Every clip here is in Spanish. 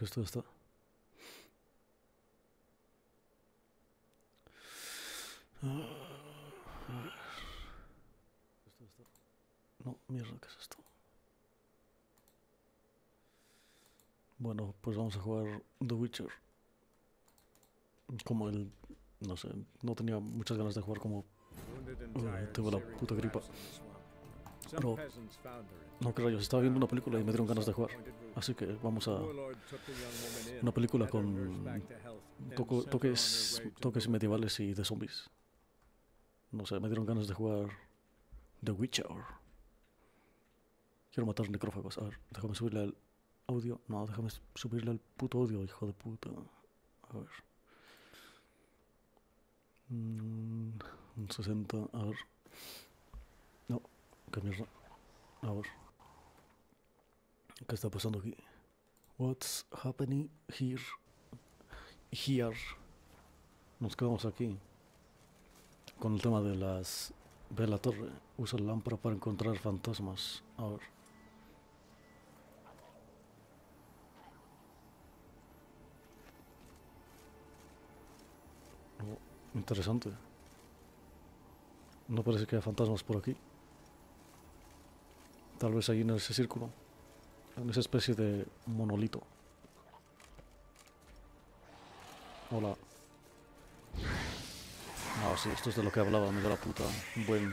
Esto está. No, mierda, ¿qué es esto? Bueno, pues vamos a jugar The Witcher. Como el... No sé, no tenía muchas ganas de jugar como... Tengo la puta gripa. Pero- No, rayos, estaba viendo una película y me dieron ganas de jugar. Así que vamos a... una película con toco- toques, toques medievales y de zombies. No sé, me dieron ganas de jugar The Witcher. Quiero matar necrófagos. A ver, déjame subirle el audio. No, déjame subirle el puto audio, hijo de puta. A ver. Mm, un 60, a ver. Qué mierda. A ver. ¿Qué está pasando aquí? What's happening here? Here. Nos quedamos aquí. Con el tema de las... Ve la torre. Usa la lámpara para encontrar fantasmas. A ver. Oh, interesante. No parece que haya fantasmas por aquí. Tal vez ahí en ese círculo. En esa especie de monolito. Hola. No, sí, esto es de lo que hablaba, me da la puta. Buen.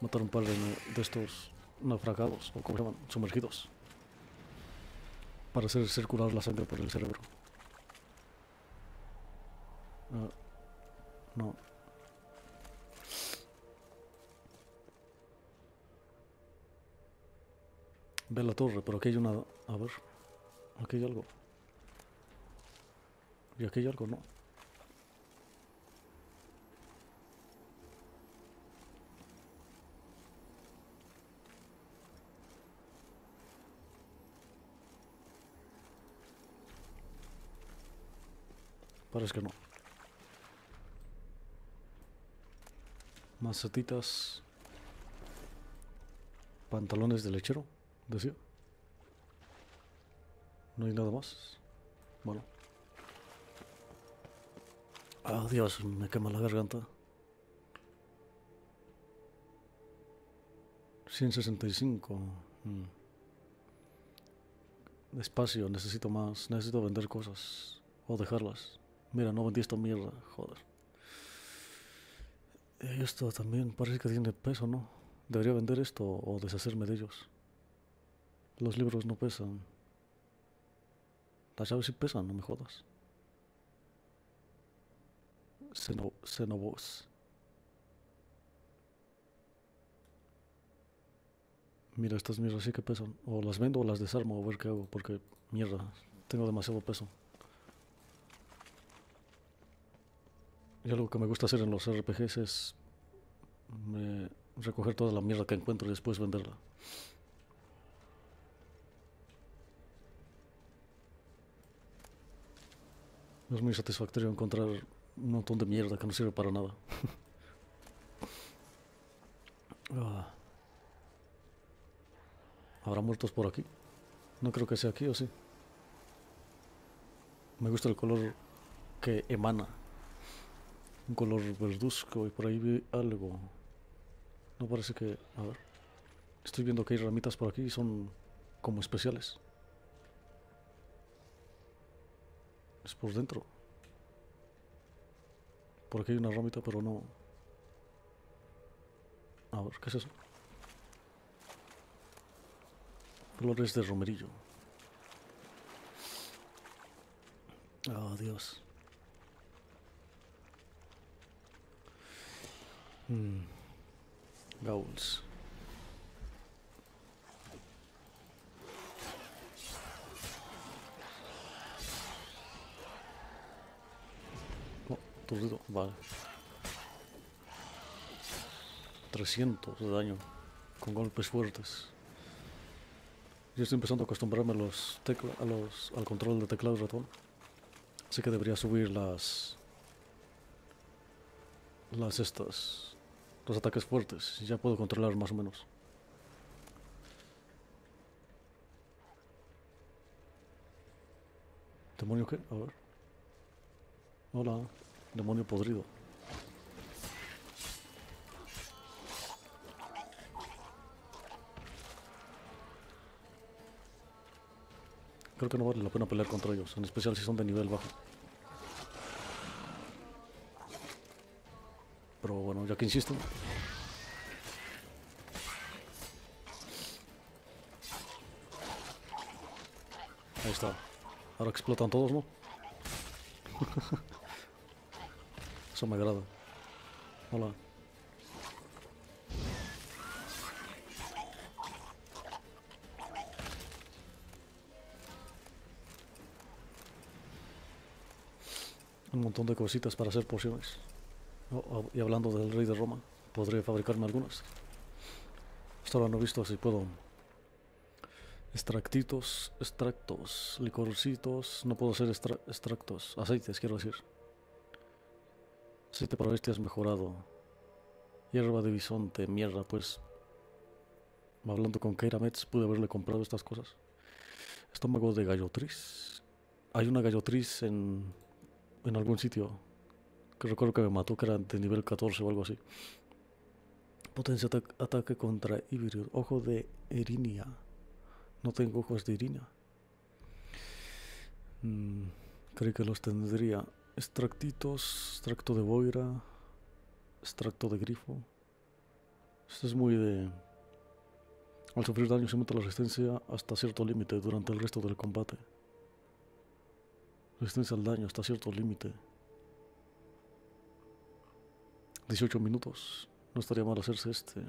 Matar un par de, de estos naufragados, o como llaman, sumergidos. Para hacer circular la sangre por el cerebro. Ah, no. Ve la torre, pero aquí hay una... A ver. Aquí hay algo. Y aquí hay algo, no. Parece que no. Macetitas. Pantalones de lechero, decía. No hay nada más. Bueno. Ah, Dios, me quema la garganta. 165. mm. Despacio, necesito más. Necesito vender cosas. O dejarlas. Mira, no vendí esta mierda. Joder. Esto también parece que tiene peso, ¿no? Debería vender esto o deshacerme de ellos. Los libros no pesan. Las llaves sí pesan, no me jodas. Xeno- Xenobos. Mira, estas mierdas sí que pesan. O las vendo o las desarmo a ver qué hago, porque mierda, tengo demasiado peso. Y algo que me gusta hacer en los RPGs es eh, recoger toda la mierda que encuentro y después venderla. No es muy satisfactorio encontrar un montón de mierda que no sirve para nada. Ah. ¿Habrá muertos por aquí? No creo que sea aquí o sí. Me gusta el color que emana. Un color verduzco y por ahí vi algo. No parece que... A ver. Estoy viendo que hay ramitas por aquí y son como especiales. Por dentro. Por aquí hay una ramita, pero no... A ver, ¿qué es eso? Flores de romerillo. Oh, Dios. Mm. Gauls. Oh, turdido, vale. 300 de daño con golpes fuertes. Yo estoy empezando a acostumbrarme a los a los, al control de teclado y ratón. Así que debería subir las. Las estas. Los ataques fuertes. Ya puedo controlar más o menos. ¿Demonio qué? A ver. Hola. Demonio podrido. Creo que no vale la pena pelear contra ellos, en especial si son de nivel bajo. Pero bueno, ya que insisten. Ahí está. Ahora explotan todos, ¿no? Eso me agrada. Hola. Un montón de cositas para hacer pociones. Oh, oh, y hablando del rey de Roma, podré fabricarme algunas. Hasta ahora no he visto si puedo. Extractitos, extractos, licorcitos. No puedo hacer extra- extractos, aceites, quiero decir. Aceite para bestias mejorado. Hierba de bisonte, mierda, pues. Hablando con Keira Metz, pude haberle comprado estas cosas. Estómago de gallotriz. Hay una gallotriz en, en algún sitio que recuerdo que me mató, que era de nivel 14 o algo así. Potencia ata- ataque contra híbrido. Ojo de Erinia. No tengo ojos de Erinia. Mm, creí que los tendría. Extractitos, extracto de boira, extracto de grifo. Esto es muy de... Al sufrir daño se aumenta la resistencia hasta cierto límite durante el resto del combate. Resistencia al daño hasta cierto límite. 18 minutos. No estaría mal hacerse este.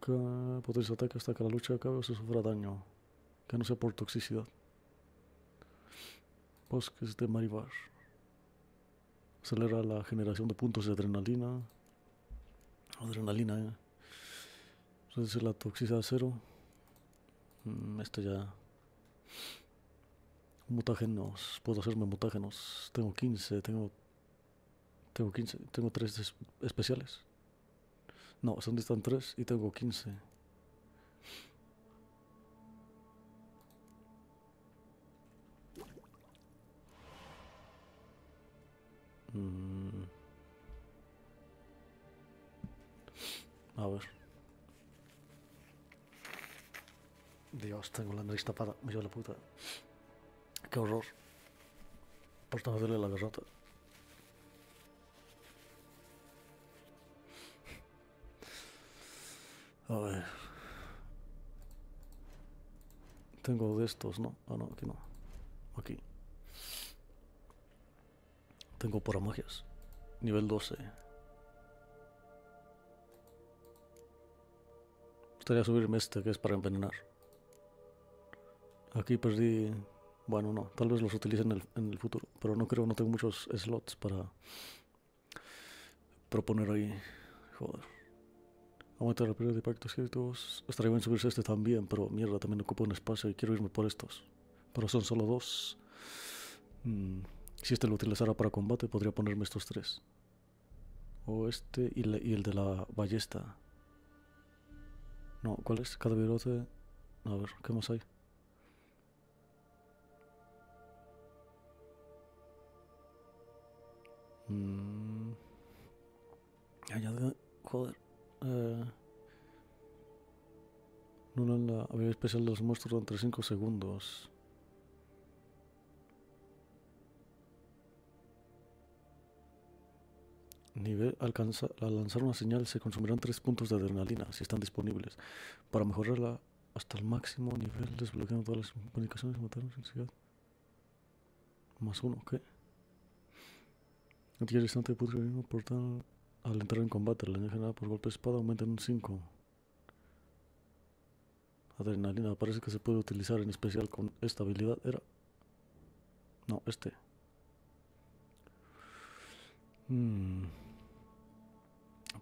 Ca- Potencia ataque hasta que la lucha acabe o se sufra daño. Que no sea por toxicidad. Bosques de Maribar. Acelera la generación de puntos de adrenalina. Adrenalina, eh. Reduce la toxicidad a cero. Este ya. Mutágenos. Puedo hacerme mutágenos. Tengo 15, tengo. Tengo 15, tengo 3 especiales. No, son están 3 y tengo 15. A ver. Dios, tengo la nariz tapada. Me lleva la puta. Qué horror. Por no duele la garganta. A ver. Tengo de estos, ¿no? Ah, no, aquí no. Aquí. Tengo por magias. Nivel 12. Gustaría subirme este que es para envenenar. Aquí perdí. Bueno, no, tal vez los utilice en el, en el futuro, pero no creo, no tengo muchos slots para proponer ahí. Joder. Aumenta la pérdida de pactos escritos. Estaría bien subirse este también, pero mierda, también ocupa un espacio y quiero irme por estos. Pero son solo dos. Mm, Si este lo utilizara para combate, podría ponerme estos tres. O este y, la- y el de la ballesta. No, ¿cuál es? Cada virote. A ver, ¿qué más hay? Mm. Añade. Joder. Eh, la habilidad especial de los monstruos durante 5 segundos. Nivel alcanza, al lanzar una señal se consumirán 3 puntos de adrenalina si están disponibles. Para mejorarla hasta el máximo nivel desbloqueando todas las comunicaciones y matar una sensibilidad. Más uno, ¿qué? Antier instante de portal al entrar en combate. La energía generada por golpe de espada aumenta en un 5. Adrenalina, parece que se puede utilizar en especial con esta habilidad. Era. No, este. Mm.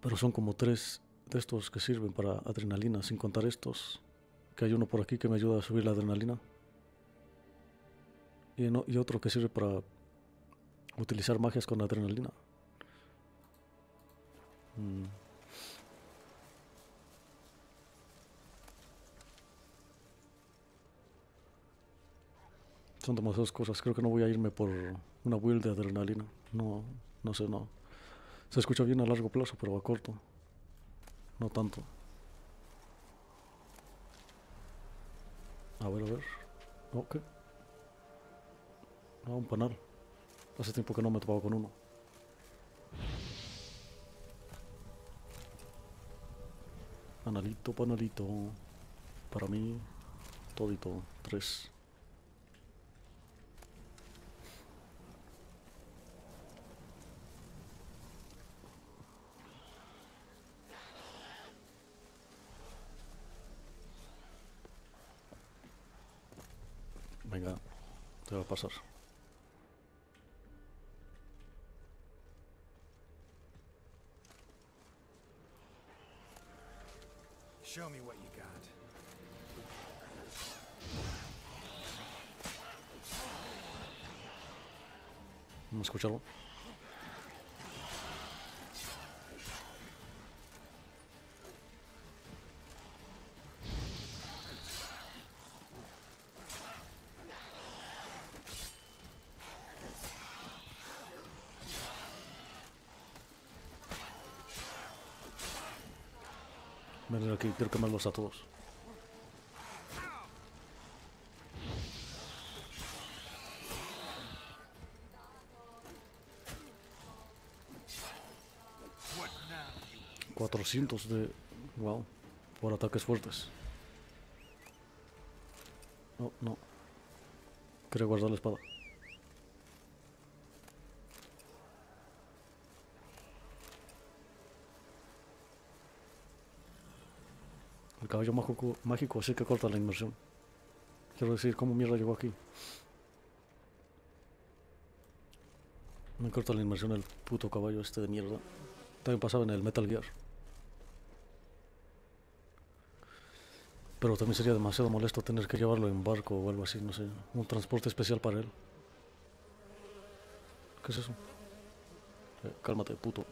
Pero son como tres de estos que sirven para adrenalina, sin contar estos. Que hay uno por aquí que me ayuda a subir la adrenalina. Y, otro que sirve para utilizar magias con adrenalina. Mm. Son demasiadas cosas. Creo que no voy a irme por una build de adrenalina. No, no sé, no. Se escucha bien a largo plazo, pero a corto. No tanto. A ver, a ver. Ok. Ah, un panal. Hace tiempo que no me topaba con uno. Panalito, panalito. Para mí, todito. Tres. Te va a pasar. Show me what you got. Quiero quemarlos a todos. 400 de... Wow. Por ataques fuertes. No, no. Quería guardar la espada. Caballo mágico, mágico sí que corta la inmersión. Quiero decir, ¿cómo mierda llegó aquí? Me corta la inmersión el puto caballo este de mierda. También pasaba en el Metal Gear. Pero también sería demasiado molesto tener que llevarlo en barco o algo así, no sé. Un transporte especial para él. ¿Qué es eso? Eh, cálmate, puto.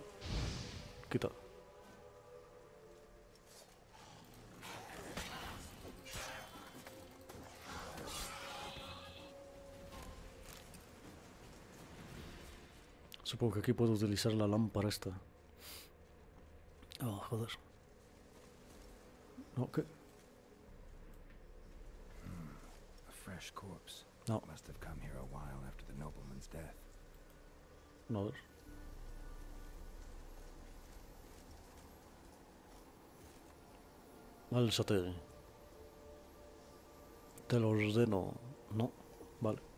Quita. Supongo que aquí puedo utilizar la lámpara esta. Oh, joder. No, ¿qué? A fresh corpse. No, Must have come here a while after the nobleman's death. no, a ver. Álzate. Te lo ordeno. No, vale.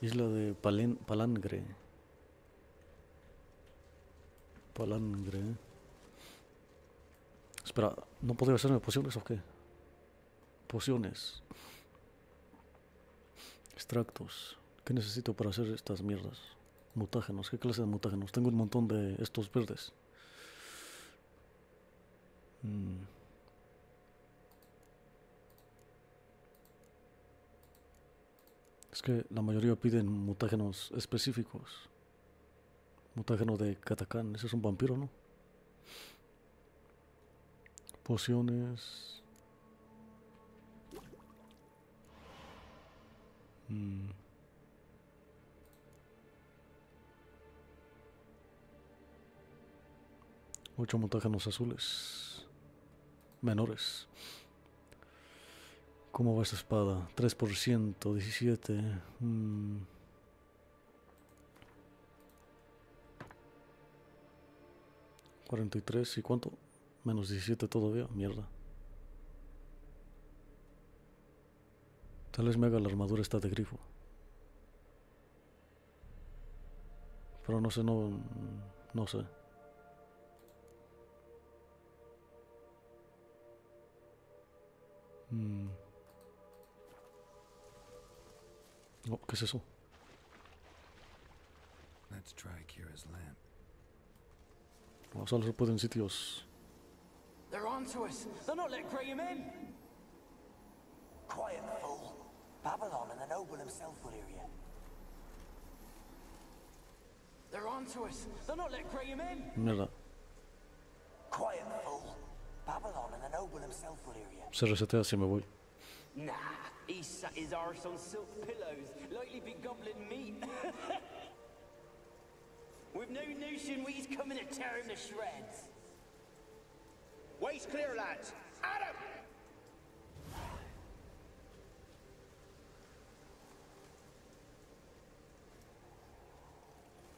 Isla de Palen- Palangre. Palangre. Espera, ¿no podría hacerme pociones o qué? Pociones. Extractos. ¿Qué necesito para hacer estas mierdas? Mutágenos. ¿Qué clase de mutágenos? Tengo un montón de estos verdes. Mm. Es que la mayoría piden mutágenos específicos. Mutágeno de Katakán. Ese es un vampiro, ¿no? Pociones. Mm. Ocho mutágenos azules. Menores. ¿Cómo va esta espada? 3%, 17. mm. ¿43 y cuánto? Menos 17 todavía, mierda. Tal vez me haga la armadura esta de grifo. Pero no sé, no. No sé. Mm. Oh, ¿Qué es eso? Let's try Kira's lamp. Oh, solo se puede en sitios. They're onto us. They're not letting Graham in. Quiet, fool. Babylon and the noble himself will hear you. They're onto us. They're not letting Graham in. Mierda. Quiet, fool. Babylon and the noble himself will hear you. Se resetea si me voy. Nah, he sat his arse on silk pillows, likely be gobbling meat. With no notion we's coming to tear him to shreds. Waist clear, lads. Adam!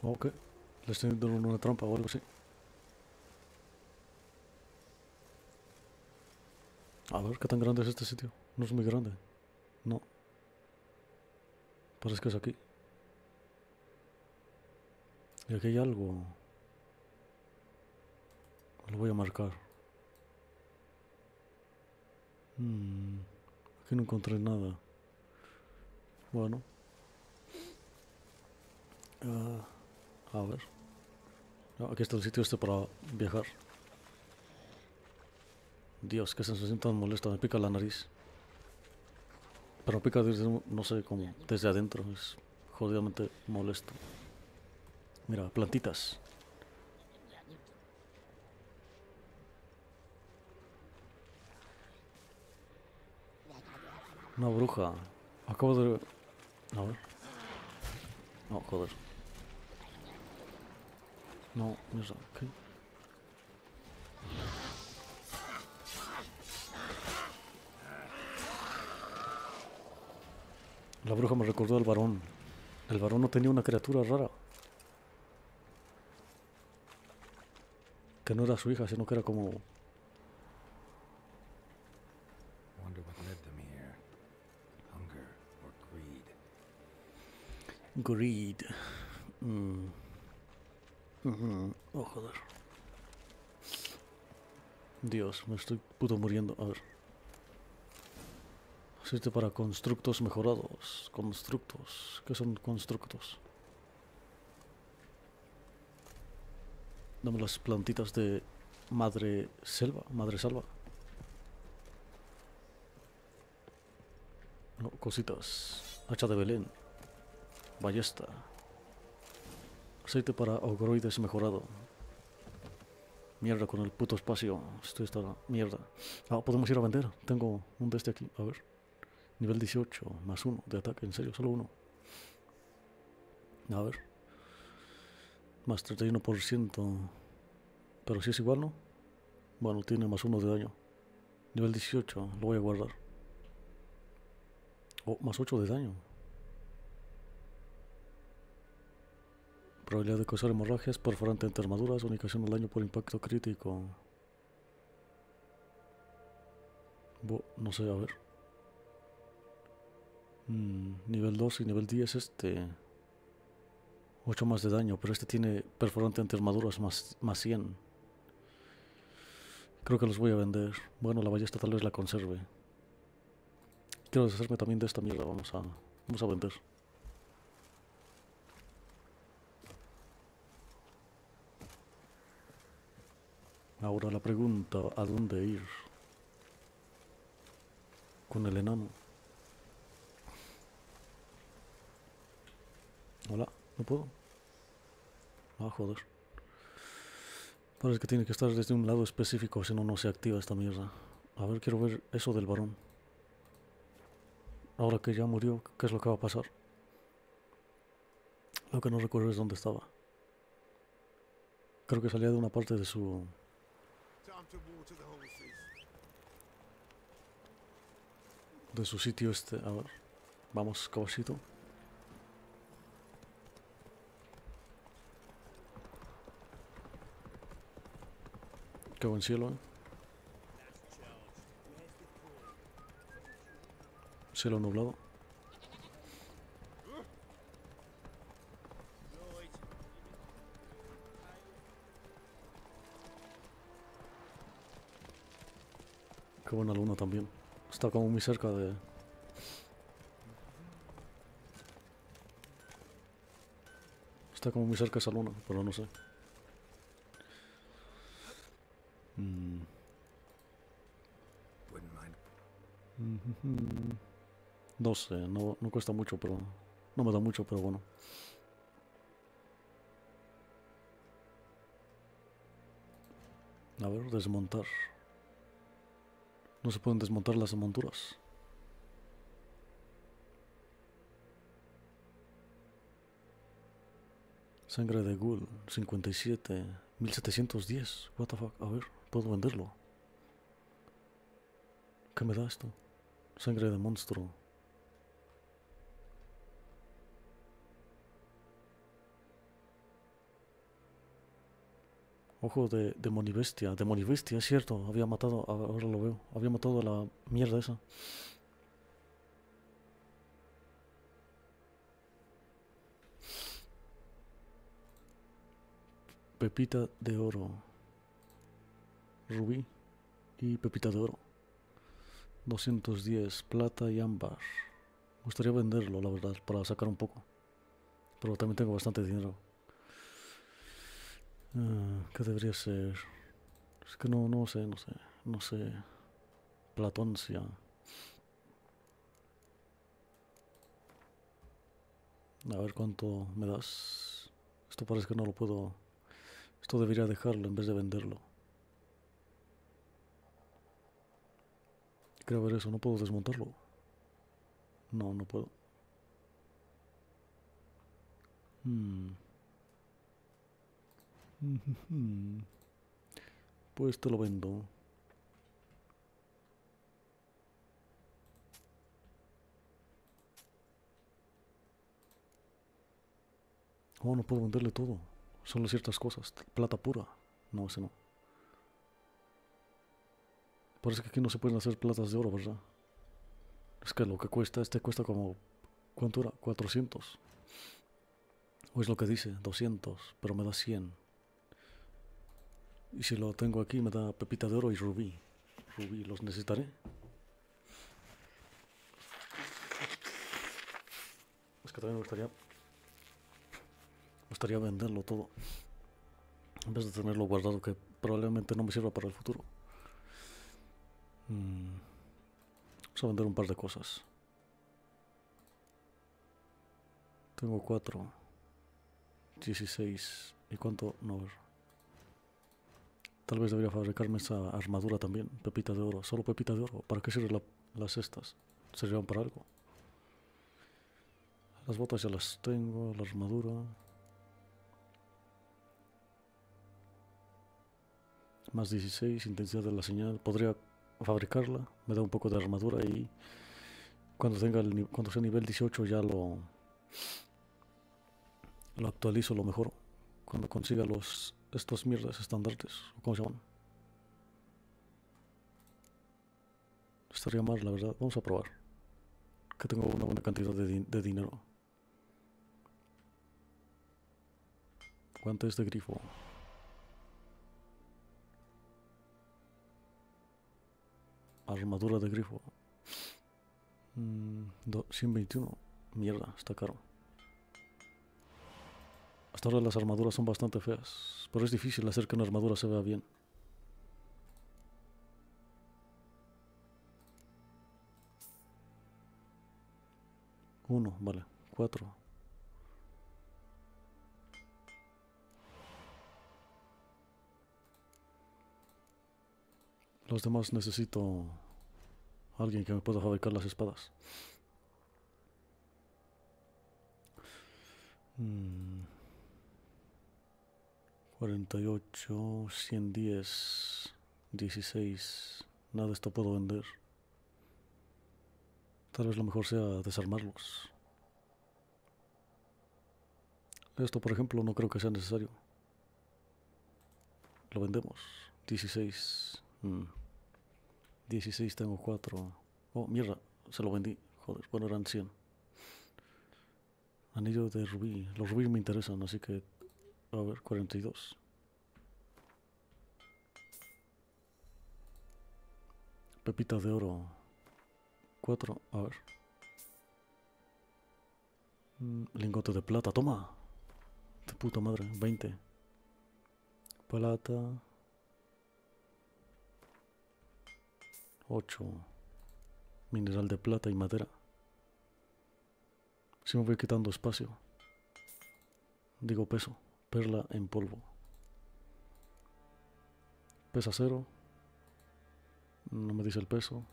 Ok. Le estoy dando una trampa o algo así. A ver, ¿qué tan grande es este sitio? No es muy grande. No. Parece que es aquí. Y aquí hay algo. Lo voy a marcar. Mm, aquí no encontré nada. Bueno. Ah, a ver. Ah, aquí está el sitio este para viajar. Dios, qué sensación tan molesta. Me pica la nariz. Pero me pica desde, un- no sé, como desde adentro. Es jodidamente molesto. Mira, plantitas. Una bruja. Acabo de... A ver. No, joder. No, mierda. ¿Qué? La bruja me recordó al varón. El varón no tenía una criatura rara. Que no era su hija, sino que era como... Greed. Mm. Ujú. Oh, joder. Dios, me estoy puto muriendo. A ver. Sirve para constructos mejorados. Constructos. ¿Qué son constructos? Dame las plantitas de madre selva. Madre salva. Cositas. Hacha de Belén. Ballesta. Aceite para ogroides mejorado. Mierda con el puto espacio. Esto está mierda. Ah, podemos ir a vender. Tengo un de este aquí. A ver. Nivel 18. Más uno de ataque. En serio, solo uno. A ver. Más 31%. Pero si es igual, ¿no? Bueno, tiene más uno de daño. Nivel 18. Lo voy a guardar. Oh, más 8 de daño. Probabilidad de causar hemorragias, perforante entre armaduras, unicación al daño por impacto crítico. Bo- no sé, a ver. Mm, nivel 2 y nivel 10 este. 8 más de daño, pero este tiene perforante entre armaduras más, más 100. Creo que los voy a vender. Bueno, la ballesta tal vez la conserve. Quiero deshacerme también de esta mierda. Vamos a, vamos a vender. Ahora la pregunta, ¿a dónde ir? Con el enano. Hola, ¿no puedo? Ah, joder. Parece que tiene que estar desde un lado específico, si no, no se activa esta mierda. A ver, quiero ver eso del varón. Ahora que ya murió, ¿qué es lo que va a pasar? Lo que no recuerdo es dónde estaba. Creo que salía de una parte de su... De su sitio este. A ver. Vamos, caballito. Qué buen cielo, ¿eh? Cielo nublado. Qué buena luna también. Está como muy cerca de... Está como muy cerca esa luna, pero no sé. Mm, Wouldn't mind. ujujú. No sé, no, no cuesta mucho, pero... No me da mucho, pero bueno. A ver, desmontar. No se pueden desmontar las monturas. Sangre de Ghoul, 57, 1710. What the fuck? A ver, puedo venderlo. ¿Qué me da esto? Sangre de monstruo. Ojo de demonibestia. Demonibestia, es cierto. Había matado, ahora lo veo. Había matado a la mierda esa. Pepita de oro. Rubí y pepita de oro. 210 plata y ámbar. Me gustaría venderlo, la verdad, para sacar un poco. Pero también tengo bastante dinero. Ah, ¿Qué debería ser? Es que no, no sé, no sé, no sé. Platoncia. A ver cuánto me das. Esto parece que no lo puedo. Esto debería dejarlo en vez de venderlo. Quiero ver eso, no puedo desmontarlo. No, no puedo. Hmm. Pues te lo vendo. Oh, no puedo venderle todo. Solo ciertas cosas. Plata pura. No, ese no. Parece que aquí no se pueden hacer platas de oro, ¿verdad? Es que lo que cuesta, este cuesta como... ¿Cuánto era? 400. O es lo que dice, 200, pero me da 100. Y si lo tengo aquí me da pepita de oro y rubí. Rubí, los necesitaré. Es que también me gustaría... Me gustaría venderlo todo. En vez de tenerlo guardado que probablemente no me sirva para el futuro. Mm. Vamos a vender un par de cosas. Tengo cuatro. 16. ¿Y cuánto? No ver. Tal vez debería fabricarme esa armadura también. Pepita de oro. Solo pepita de oro. ¿Para qué sirven la- las estas? ¿Servirán para algo? Las botas ya las tengo. La armadura. Más 16. Intensidad de la señal. Podría fabricarla. Me da un poco de armadura y cuando tenga el, cuando sea nivel 18 ya lo lo actualizo lo mejor cuando consiga los estos mierdas estandartes ¿cómo se llaman? estaría mal la verdad vamos a probar que tengo una buena cantidad de, din- de dinero guantes de grifo armadura de grifo Mm, do- 121 mierda está caro hasta ahora las armaduras son bastante feas, pero es difícil hacer que una armadura se vea bien. Uno, vale, cuatro. Los demás necesito alguien que me pueda fabricar las espadas. Mm. 48, 110, 16. Nada de esto puedo vender. Tal vez lo mejor sea desarmarlos. Esto, por ejemplo, no creo que sea necesario. Lo vendemos. 16. mm. 16 tengo 4. Oh, mierda. Se lo vendí. Joder, bueno, eran 100. Anillo de rubí. Los rubíes me interesan, así que... A ver, 42. Pepita de oro. 4. A ver. Mm, Lingote de plata. Toma. De puta madre. 20. Plata. 8. Mineral de plata y madera. Si me voy quitando espacio. Digo peso. Perla en polvo. Pesa cero. No me dice el peso.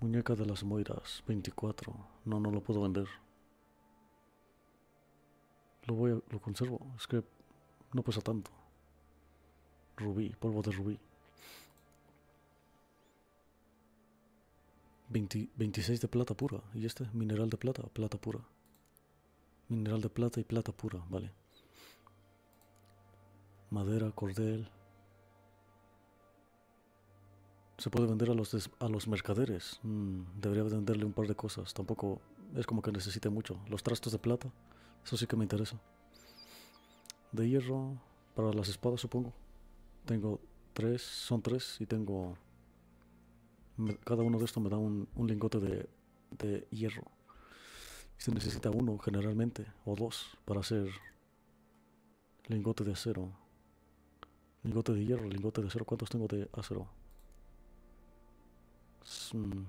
Muñeca de las Moiras, 24. No, no lo puedo vender. Lo voy a, lo conservo. Es que no pesa tanto. Rubí, polvo de rubí. 20 26 de plata pura. ¿Y este? Mineral de plata, plata pura. Mineral de plata y plata pura, vale. Madera, cordel. Se puede vender a los, des- a los mercaderes. Mm, debería venderle un par de cosas. Tampoco es como que necesite mucho. Los trastos de plata, eso sí que me interesa. De hierro, para las espadas supongo. Tengo tres, son tres y tengo... cada uno de estos me da un, lingote de, de hierro. Se necesita uno generalmente, o dos, para hacer lingote de acero. Lingote de hierro, lingote de acero. ¿Cuántos tengo de acero? S- mm.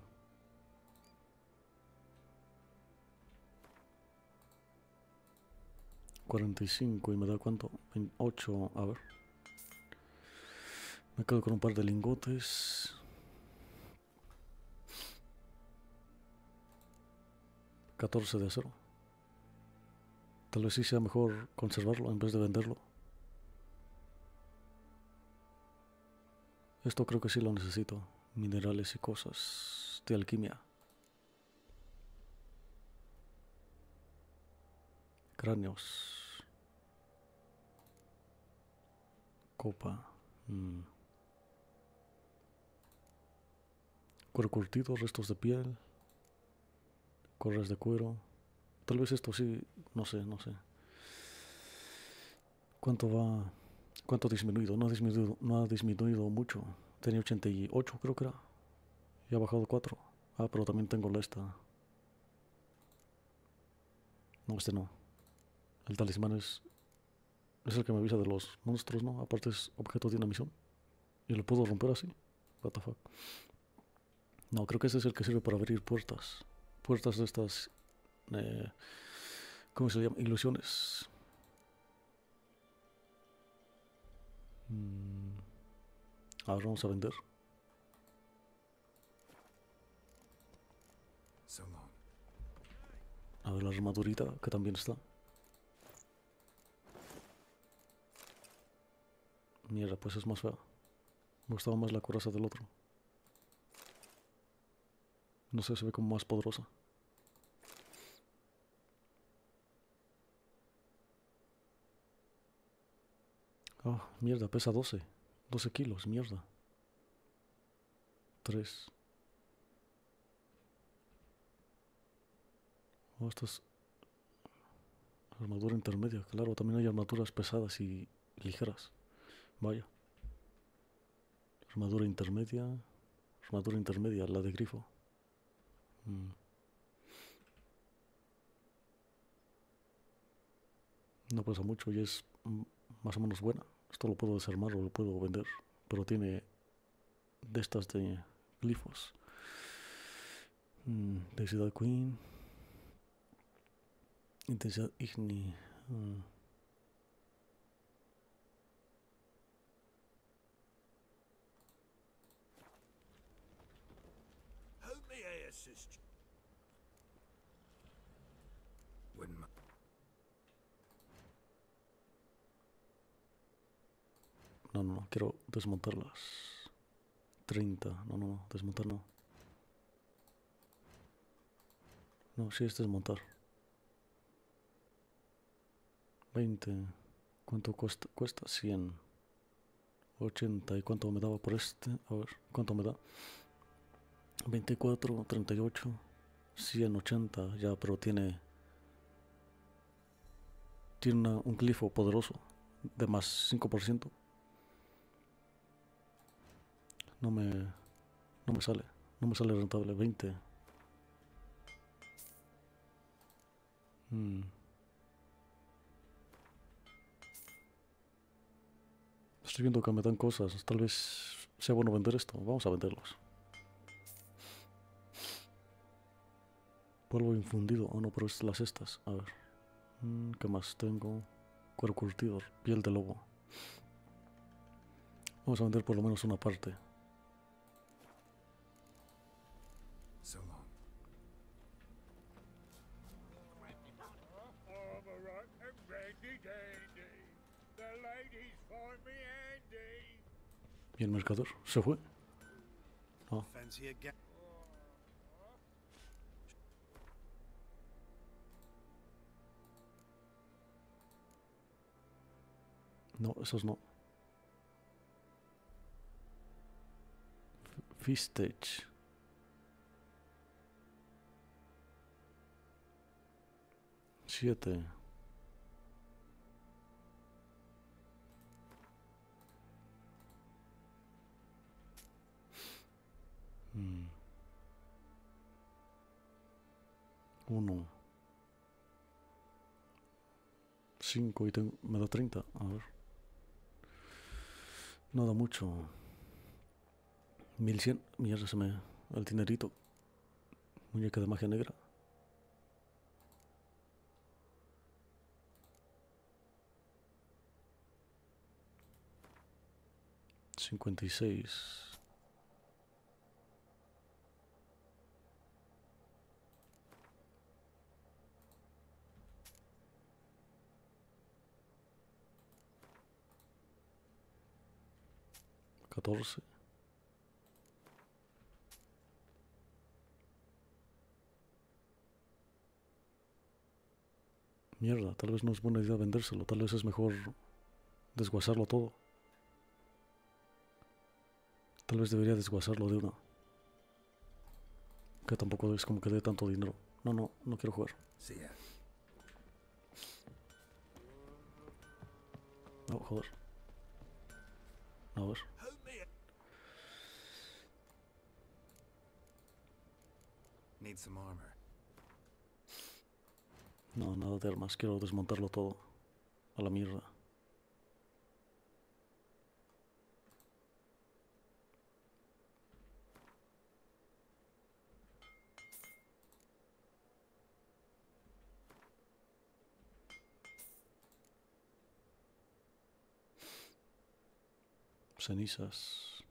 Cuarenta y cinco y me da cuánto? Vein- Ocho, a ver. Me quedo con un par de lingotes. 14 de acero. Tal vez sí sea mejor conservarlo en vez de venderlo. Esto creo que sí lo necesito. Minerales y cosas de alquimia. Cráneos. Copa. mm. Cuero curtido, restos de piel. Correas de cuero. Tal vez esto sí, no sé, no sé. ¿Cuánto va? ¿Cuánto ha disminuido? No ha disminuido, no ha disminuido mucho. Tenía 88 creo que era. Y ha bajado 4. Ah, pero también tengo la esta. No, este no. El talismán es... Es el que me avisa de los monstruos, ¿no? Aparte es objeto de una misión. Y lo puedo romper así. What. No, creo que ese es el que sirve para abrir puertas. Puertas de estas... eh, ¿Cómo se llama? Ilusiones. Mm. Ahora vamos a vender. A ver la armadurita que también está. Mierda, pues es más fea. Me gustaba más la coraza del otro. No sé, se ve como más poderosa. Ah, mierda, pesa 12. 12 kilos, mierda. 3. Oh, esto es armadura intermedia. Claro, también hay armaduras pesadas y ligeras. Vaya. Armadura intermedia. Armadura intermedia, la de grifo. Mm. No pesa mucho y es más o menos buena. Esto lo puedo desarmar o lo puedo vender. Pero tiene de estas de glifos. Mm, densidad Queen. Intensidad Igni. mm. How may I assist you? Wouldn't mi- No, no, no, quiero desmontarlas. 30, no, no, no, desmontar no. No, sí es desmontar. 20. ¿Cuánto cuesta? Cuesta 100. 80. ¿Y cuánto me daba por este? A ver, ¿cuánto me da? 24, 38, 180. Ya, pero tiene... Tiene una- un glifo poderoso de más 5%. No me, no me sale, no me sale rentable. 20. Mm. Estoy viendo que me dan cosas. Tal vez sea bueno vender esto. Vamos a venderlos. Polvo infundido. Oh no, pero las estas. A ver. Mm, ¿Qué más tengo? Cuero curtido. Piel de lobo. Vamos a vender por lo menos una parte. El mercador se fue. Fancy a ga- No, esos no. Fistage. Siete. 1, 5 y tengo, me da 30. A ver. No da mucho. 1100. Mierda, se me... El dinerito. Muñeca de magia negra. Cincuenta y seis. Catorce. Mierda, tal vez no es buena idea vendérselo, tal vez es mejor desguazarlo todo. Tal vez debería desguazarlo de una. Que tampoco es como que dé tanto dinero. No, no, no quiero jugar. No, joder. A ver. Help me. Need some armor. No, nada de armas. Quiero desmontarlo todo. A la mierda. Cenizas.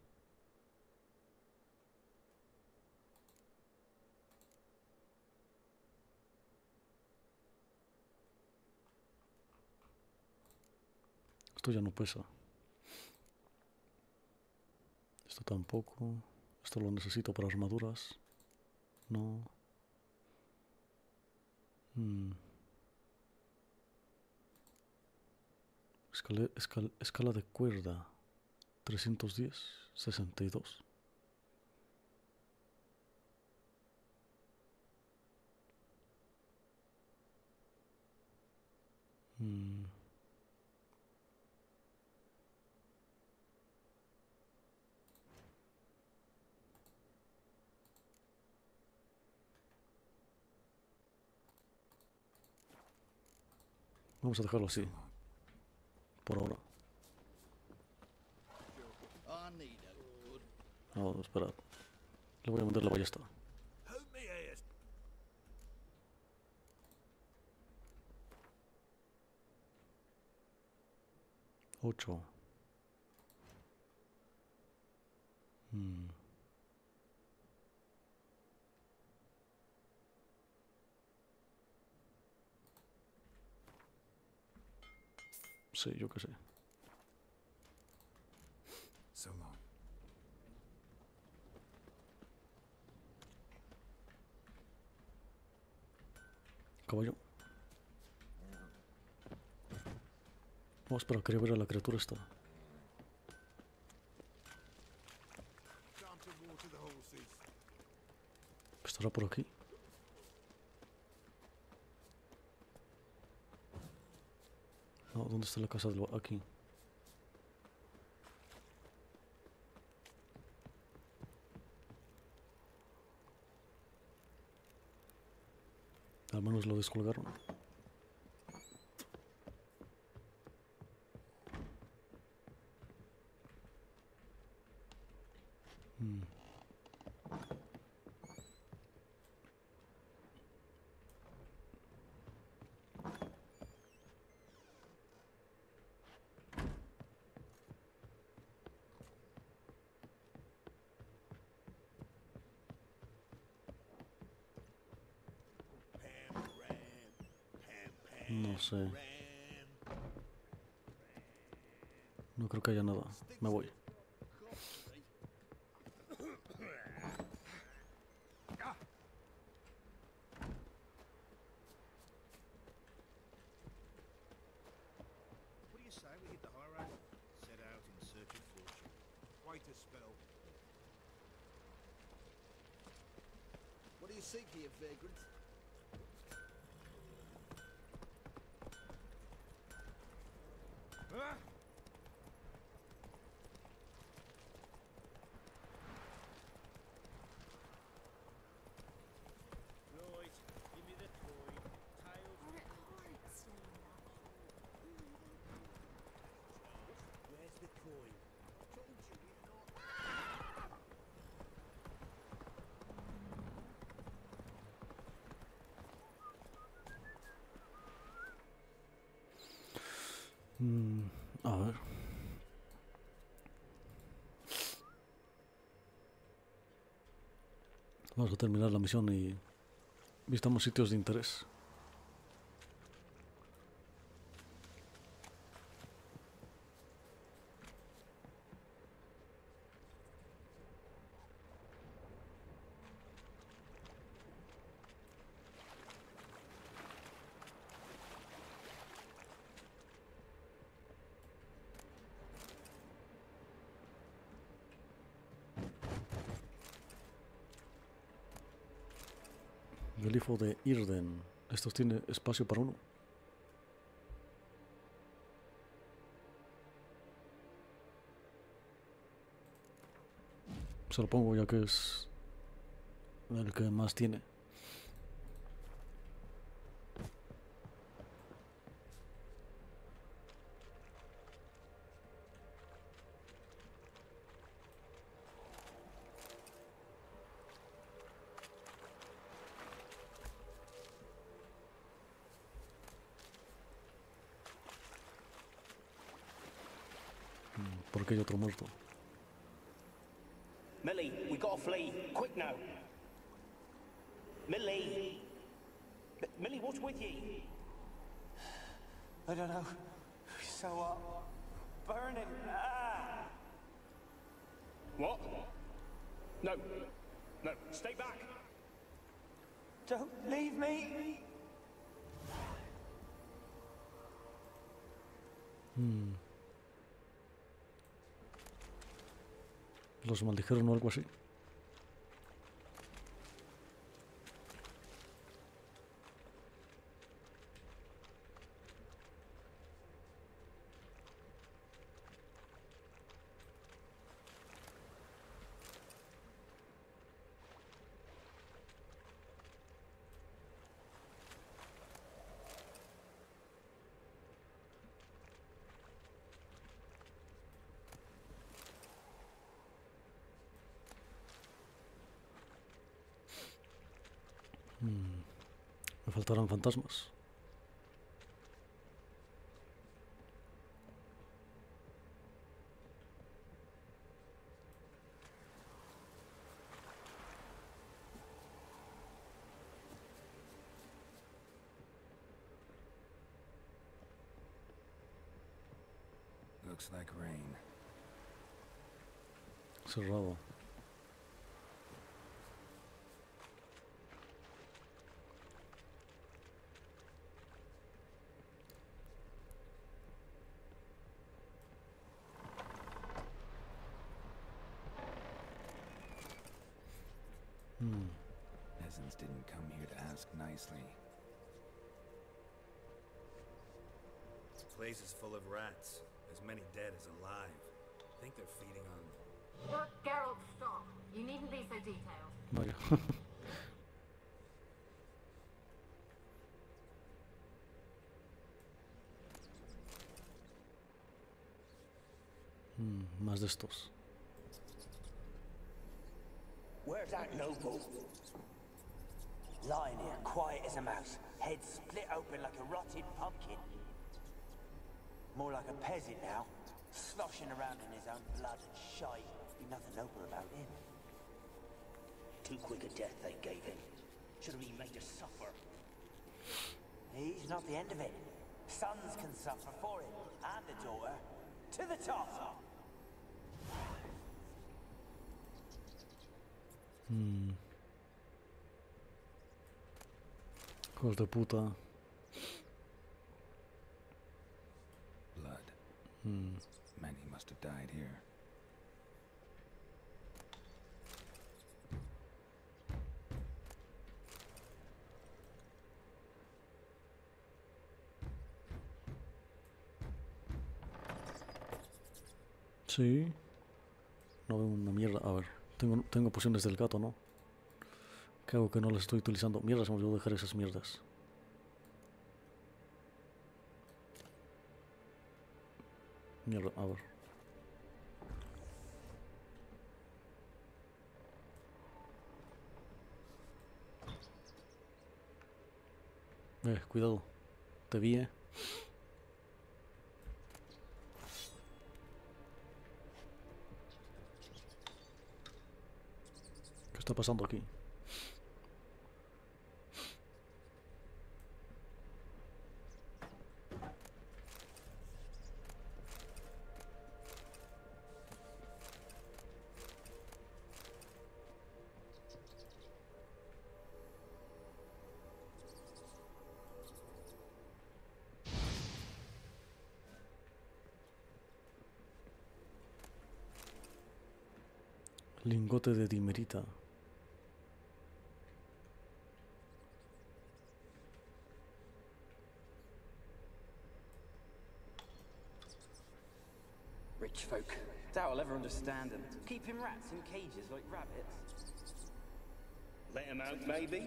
Esto ya no pesa. Esto tampoco. Esto lo necesito para armaduras. No. Mm. Escale- escal- escala de cuerda. 310, 62. Mm. Vamos a dejarlo así. Por ahora. No, espera. Le voy a meter la ballesta. Ocho. Mm. Sí, yo qué sé. So long. Caballo. Oh, espera, quería ver a la criatura esta. ¿Estará por aquí? No, ¿dónde está la casa del... Aquí. Al menos lo descolgaron. Mm. No No creo que haya nada. Me voy. What do you say we hit the high road? Set out in search of fortune. Wait a spell. What do you seek here, vagrant? Huh? Right, give me the coin. Tails. Where's the coin? Told you we've not. Mm, a ver. Vamos a terminar la misión y visitamos sitios de interés. Glifo de Irden. Estos tiene espacio para uno. Se lo pongo ya que es el que más tiene. Porque hay otro muerto. Millie, we gotta flee. Quick now. Millie. M- Millie, what's with ye? I don't know. So what? Burning. Ah! What? No. No. Stay back. Don't leave me. Los maldijeron o algo así. Me faltarán fantasmas. Looks like rain. Cerrado. Place is full of rats. As many dead as alive. I think they're feeding on. Look, Geralt, stop. You needn't be so detailed. Vaya. Mm, más de estos. Where's that noble? Lying here, quiet as a mouse, head split open like a rotted pumpkin. More like a peasant now, sloshing around in his own blood and shite. Be nothing noble about him. Too quick a death they gave him. Should have been made to suffer. He's not the end of it. Sons can suffer for it, and a daughter. To the top! Hmm. Hijos de puta. Many must have died here. Sí. No veo una mierda. A ver, tengo, tengo pociones del gato, ¿no? ¿Qué hago que no las estoy utilizando? Mierda, se me olvidó dejar esas mierdas. Mierda, a ver. Eh, cuidado. Te vi, eh. ¿Qué está pasando aquí? Lingote de dimerita. Rich folk. Doubt I'll ever understand them. Keeping rats in cages like rabbits. Let them out, maybe?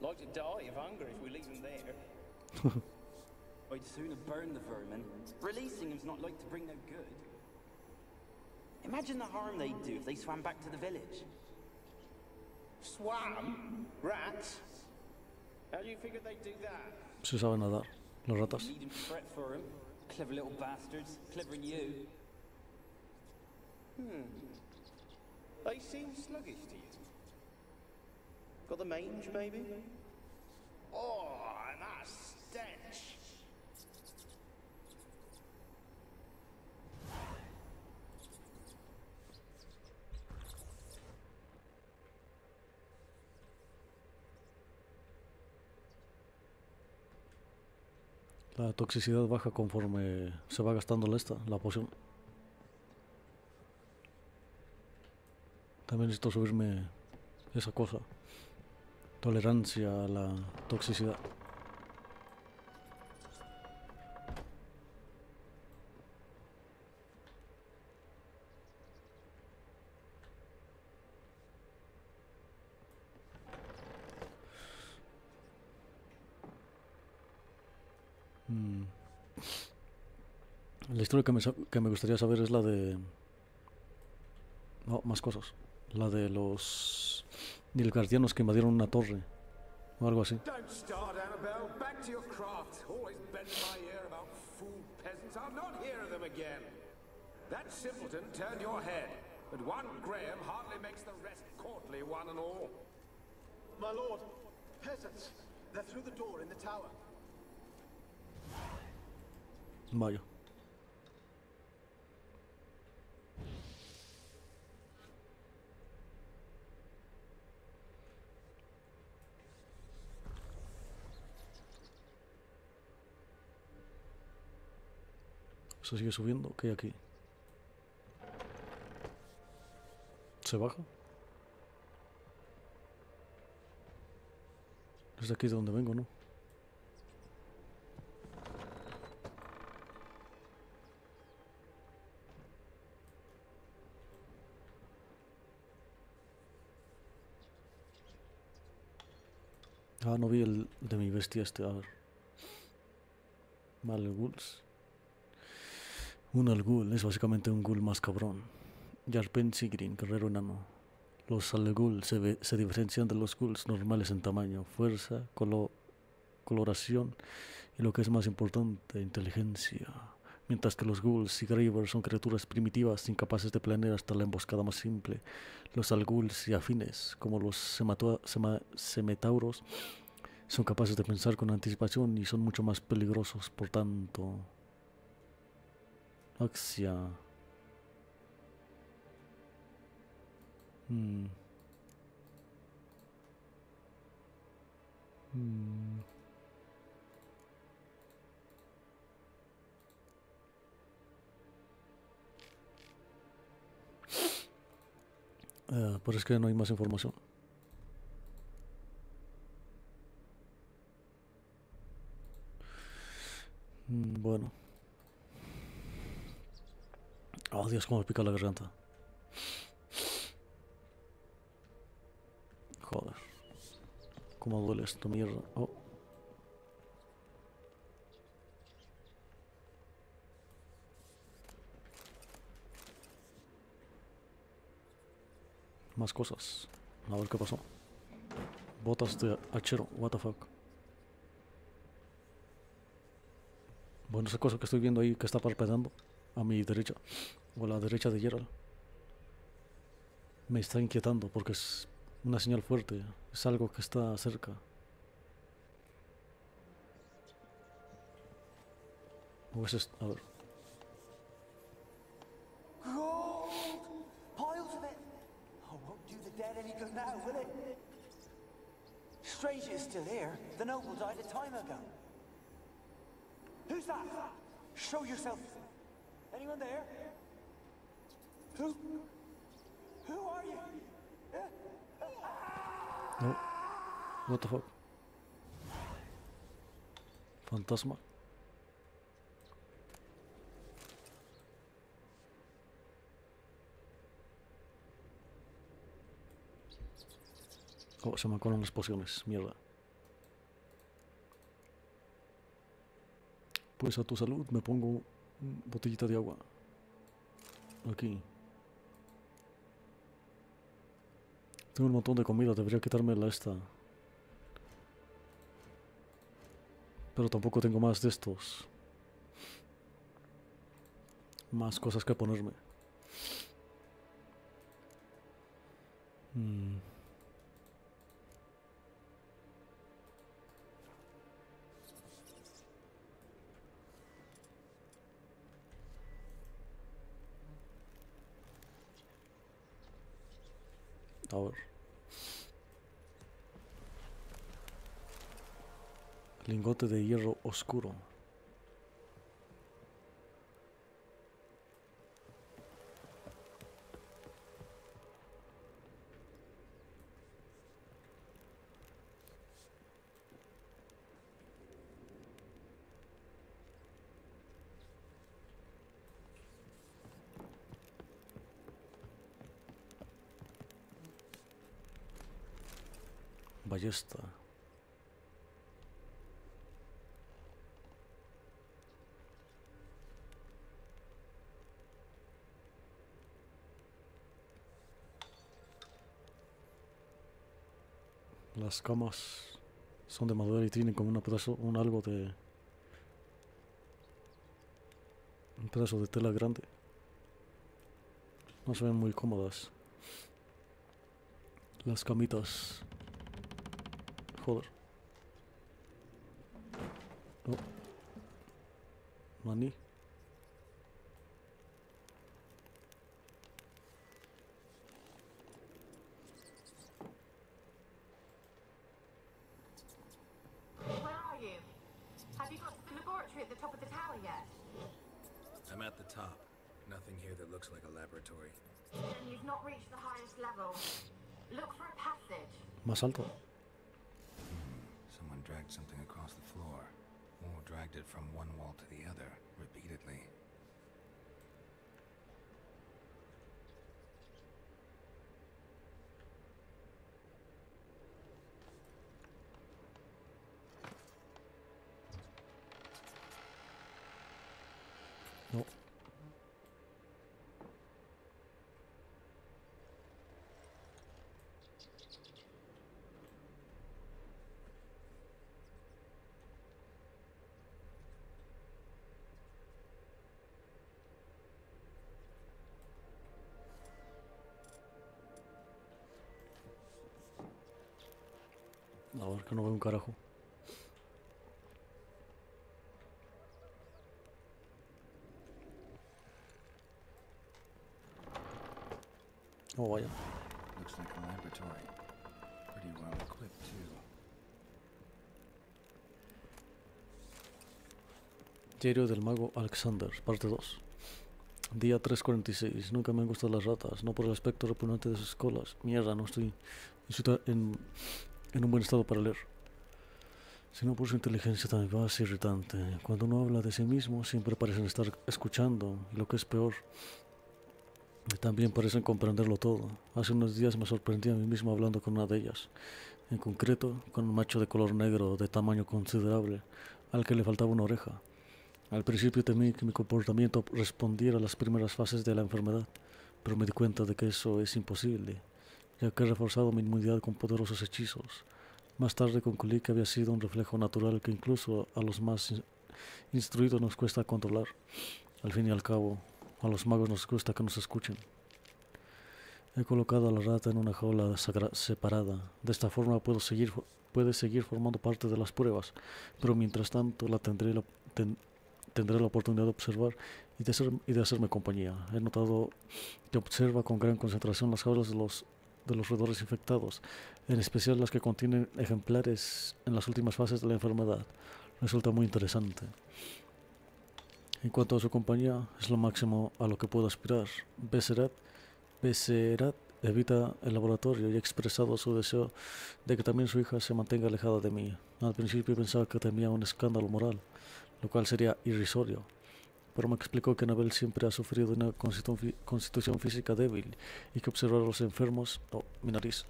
Like to die of hunger if we leave them there. I'd sooner burn the vermin. Releasing them's not like to bring no good. Imagine the harm they'd do if they swam back to the village. Swam? Rats? How do you figure they'd do that? Se sabe nadar. Las ratas. Need 'em to fret for 'em. Clever little bastards. Clever than you. Hmm. They seem sluggish to you. Got the mange, maybe? Oh, and La toxicidad baja conforme se va gastando la esta, la poción. También necesito subirme esa cosa. Tolerancia a la toxicidad. Historia que me, que me gustaría saber es la de... No, más cosas. La de los nilgardianos que invadieron una torre. O algo así. Don't start, Annabelle. Back to your craft. Always bend my ear about fool peasants. I'll not hear of them again. That simpleton turned your head, but one Graham hardly makes the rest courtly, one and all. My lord, peasants. They're through the door in the tower. Vaya. Se sigue subiendo. ¿Qué hay aquí? ¿Se baja? Es de aquí de donde vengo, ¿no? Ah, no vi el de mi bestia este, a ver. Vale, ghouls. Un Algul es básicamente un ghoul más cabrón. Yarpen Sigrin, guerrero enano. Los Algul se, ve- se diferencian de los ghouls normales en tamaño, fuerza, colo- coloración y lo que es más importante, inteligencia. Mientras que los ghouls y gravers son criaturas primitivas incapaces de planear hasta la emboscada más simple. Los Alguls y afines, como los semetauros, son capaces de pensar con anticipación y son mucho más peligrosos, por tanto. Axia. Hmm. Hmm. Eh, pero es que no hay más información. Mm, Bueno. Oh, Dios, cómo me pica la garganta. Joder. Cómo duele esto, mierda. Oh. Más cosas. A ver qué pasó. Botas de hachero. What the fuck. Bueno, esa cosa que estoy viendo ahí que está parpadeando a mi derecha, o a la derecha de Gerald, me está inquietando porque es una señal fuerte, es algo que está cerca. O es esto, a ver. Gold! Piles of it! Oh, won't do the dead any good now, will it? Strange it's still here. The noble died a time ago. Who's that? Show yourself. Anyone there? Who? Who are you? No. What the fuck? Fantasma. Oh, se me acaban las pociones, mierda. Pues a tu salud me pongo botellita de agua. Aquí. Tengo un montón de comida, debería quitarme la esta. Pero tampoco tengo más de estos. Más cosas que ponerme. Mm. Ver. Lingote de hierro oscuro. Ballesta. Las camas son de madera y tienen como una pedazo, un algo de un pedazo de tela grande. No se ven muy cómodas. Las camitas. Joder. Oh. Money. Where are you? Have you got to the laboratory at the top of the tower yet? I'm at the top. Nothing here that looks like a laboratory. Then you've not reached the highest level. Look for a passage. Más alto. Dragged something across the floor. Or dragged it from one wall to the other, repeatedly. favor, que no veo un carajo. Oh, vaya. Looks like a laboratory. Pretty well equipped, too. Diario del mago Alexander, parte 2. Día 346. Nunca me han gustado las ratas, no por el aspecto repugnante de sus colas. Mierda, no estoy en, en, un buen estado para leer. Sino por su inteligencia tan vivaz y irritante. Cuando uno habla de sí mismo, siempre parecen estar escuchando, y lo que es peor, también parecen comprenderlo todo. Hace unos días me sorprendí a mí mismo hablando con una de ellas, en concreto con un macho de color negro de tamaño considerable, al que le faltaba una oreja. Al principio temí que mi comportamiento respondiera a las primeras fases de la enfermedad, pero me di cuenta de que eso es imposible, ya que he reforzado mi inmunidad con poderosos hechizos. Más tarde concluí que había sido un reflejo natural que incluso a los más in- instruidos nos cuesta controlar. Al fin y al cabo, a los magos nos gusta que nos escuchen. He colocado a la rata en una jaula separada. De esta forma puedo seguir, puede seguir formando parte de las pruebas, pero mientras tanto la tendré la, ten- tendré la oportunidad de observar y de, hacer- y de hacerme compañía. He notado que observa con gran concentración las jaulas de los, de los roedores infectados, en especial las que contienen ejemplares en las últimas fases de la enfermedad. Resulta muy interesante. En cuanto a su compañía, es lo máximo a lo que puedo aspirar. Beserat, Beserat evita el laboratorio y ha expresado su deseo de que también su hija se mantenga alejada de mí. Al principio pensaba que temía un escándalo moral, lo cual sería irrisorio. Pero me explicó que Anabel siempre ha sufrido una constitución física débil y que observar a los enfermos... Oh, mi nariz.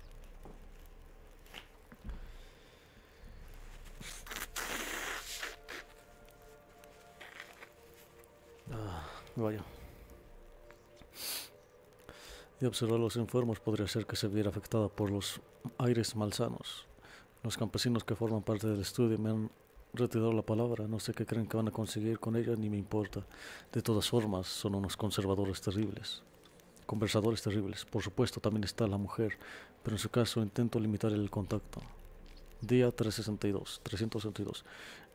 Ah, vaya. Y observar a los enfermos podría ser que se viera afectada por los aires malsanos. Los campesinos que forman parte del estudio me han retirado la palabra. No sé qué creen que van a conseguir con ella, ni me importa. De todas formas, son unos conservadores terribles. Conversadores terribles. Por supuesto, también está la mujer, pero en su caso intento limitar el contacto. Día 362, 362.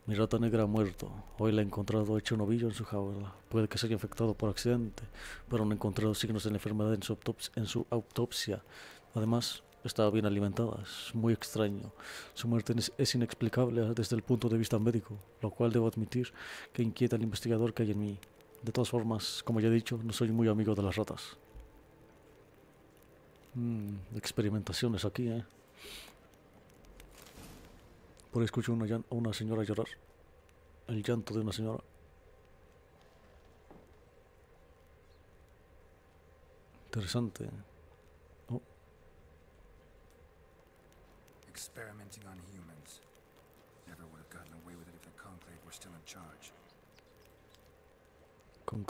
Mi rata negra ha muerto. Hoy la he encontrado hecha un ovillo en su jaula. Puede que se haya infectado por accidente, pero no he encontrado signos de la enfermedad en su, en su autopsia. Además, estaba bien alimentada. Es muy extraño. Su muerte es, inexplicable desde el punto de vista médico, lo cual debo admitir que inquieta al investigador que hay en mí. De todas formas, como ya he dicho, no soy muy amigo de las ratas. Mm, experimentaciones aquí, ¿eh? Por ahí escucho una, a una señora llorar. El llanto de una señora. Interesante. Experimenting on humans. Never would have gotten away with it if the Conclave were still in charge. con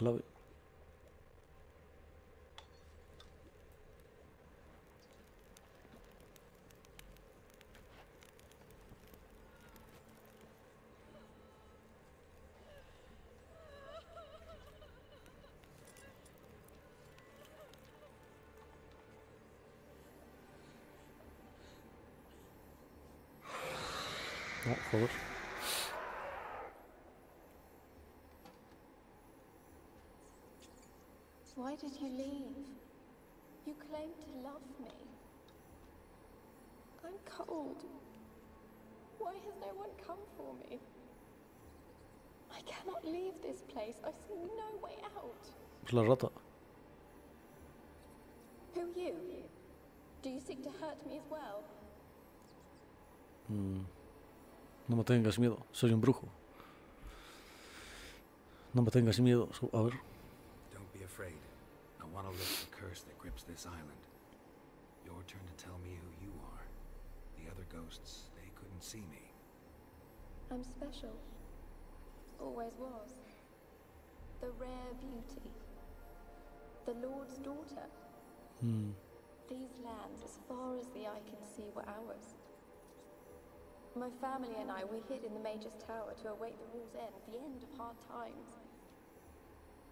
Why did you leave? You claimed to love me. I'm cold. Why has no one come for me? I cannot leave this place. I see no way out. Es la rata. Who are you? Do you seek to hurt me as well? Mm. No me tengas miedo, soy un brujo. No me tengas miedo. so- A ver, Don't be afraid. I want to lift the curse that grips this island. Your turn to tell me who you are. The other ghosts, they couldn't see me. I'm special. Always was. The rare beauty. The Lord's daughter. mm, These lands, as far as the eye can see, were ours. My family and I, we hid in the Major's Tower to await the war's end, the end of hard times.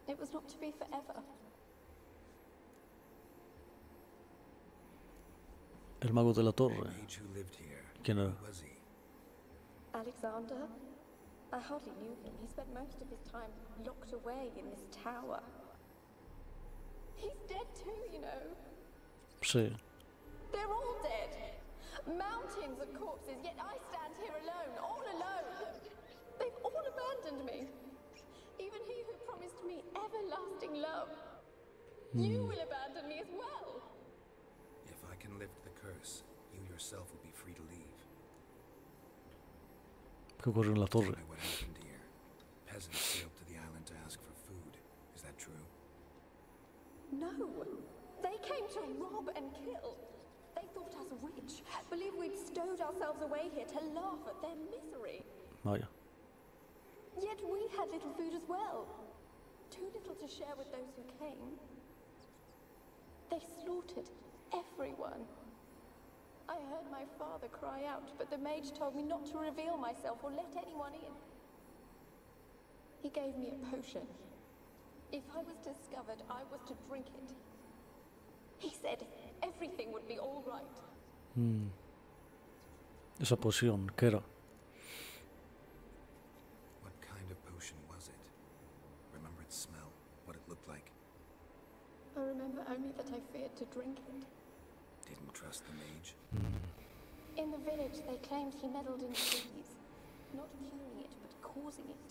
It was not to be forever. el mago de la torre. Mage who lived here. ¿Quién era? Who was he? Alexander? I hardly knew him. He spent most of his time locked away in this tower. He's dead too, you know. Sí. They're all dead. Mountains of corpses, yet I stand here alone, all alone. They've all abandoned me. Even he who promised me everlasting love. You hmm. will abandon me as well. If I can lift the curse, you yourself will be free to leave. ¿Qué ocurre en la torre? what happened here. Peasants sailed to the island to ask for food. Is that true? No. They came to rob and kill. Thought us rich, believed we'd stowed ourselves away here to laugh at their misery. Oh, Vaya. Yet we had little food as well. Too little to share with those who came. They slaughtered everyone. I heard my father cry out, but the mage told me not to reveal myself or let anyone in. He gave me a potion. If I was discovered, I was to drink it. He said everything would be all right. Mm. Esa poción, ¿qué era? What kind of potion was it? Remember its smell? What it looked like? I remember only that I feared to drink it. Didn't trust the mage? In the village, they claimed he meddled in disease, not curing it, but causing it.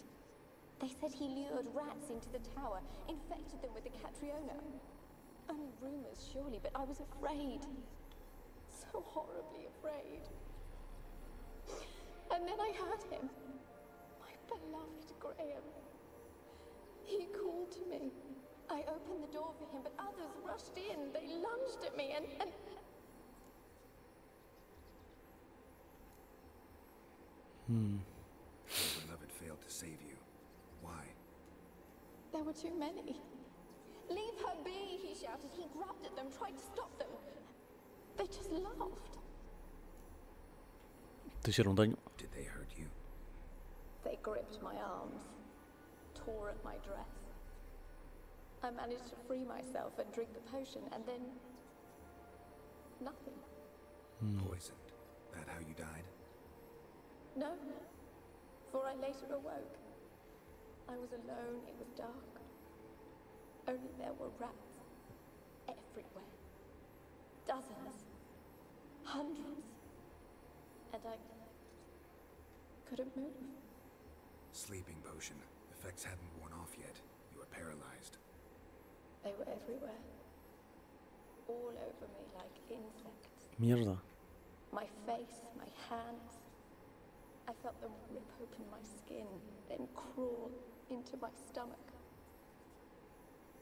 They said he lured rats into the tower, infected them with the Catriona. Only rumors, surely, but I was afraid. So horribly afraid. And then I heard him. My beloved Graham. He called to me. I opened the door for him, but others rushed in. They lunged at me and, and Mm. Your beloved failed to save you. Why? There were too many. Leave her be, he shouted. He grabbed at them, tried to stop them. They just laughed. ¿Te hicieron daño? Did they hurt you? They gripped my arms, tore at my dress. I managed to free myself and drink the potion, and then. nothing. Hmm. Poisoned. That how you died? No, for I later awoke. I was alone, it was dark. Only there were rats everywhere. Dozens, hundreds. And I couldn't move. Sleeping potion. Effects hadn't worn off yet. You were paralyzed. They were everywhere. All over me like insects. Mierda. My face, my hands. I felt them rip open my skin, then crawl into my stomach.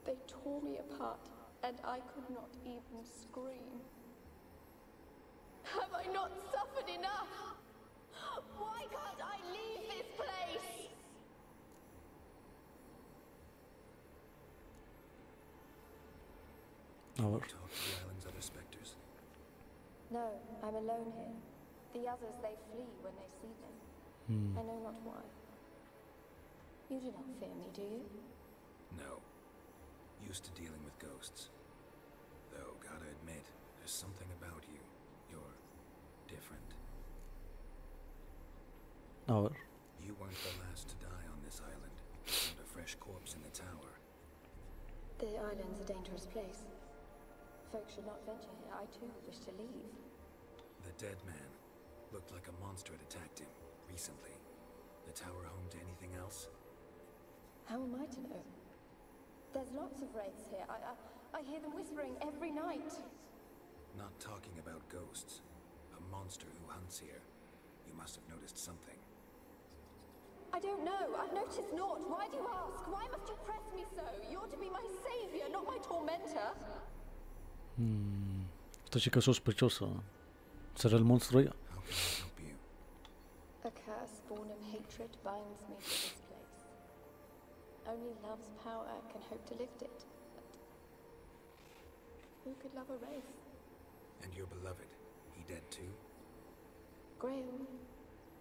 They tore me apart, and I could not even scream. Have I not suffered enough? Why can't I leave this place? A ver. Talk to the island's other specters. No, I'm alone here. The others, they flee when they see them. Mm. I know not why. You do not fear me, do you? No. Used to dealing with ghosts. Though, gotta admit, there's something about you. You're different. A ver. You weren't the last to die on this island. Found a fresh corpse in the tower. The island's a dangerous place. Folks should not venture here. I too wish to leave. The dead man. Looked like a monster had attacked him. Recently. The tower home to anything else? How am I to know? There's lots of wraiths here. I, I, I hear them whispering every night. Not talking about ghosts. A monster who hunts here. You must have noticed something. I don't know. I've noticed naught. Why do you ask? Why must you press me so? You're to be my savior, not my tormentor. Mm. Esta chica es sospechosa. ¿Será el monstruo ella? How can I help you? A curse born of hatred binds me to this place. Only love's power can hope to lift it. But who could love a wraith? And your beloved. He dead too? Graham?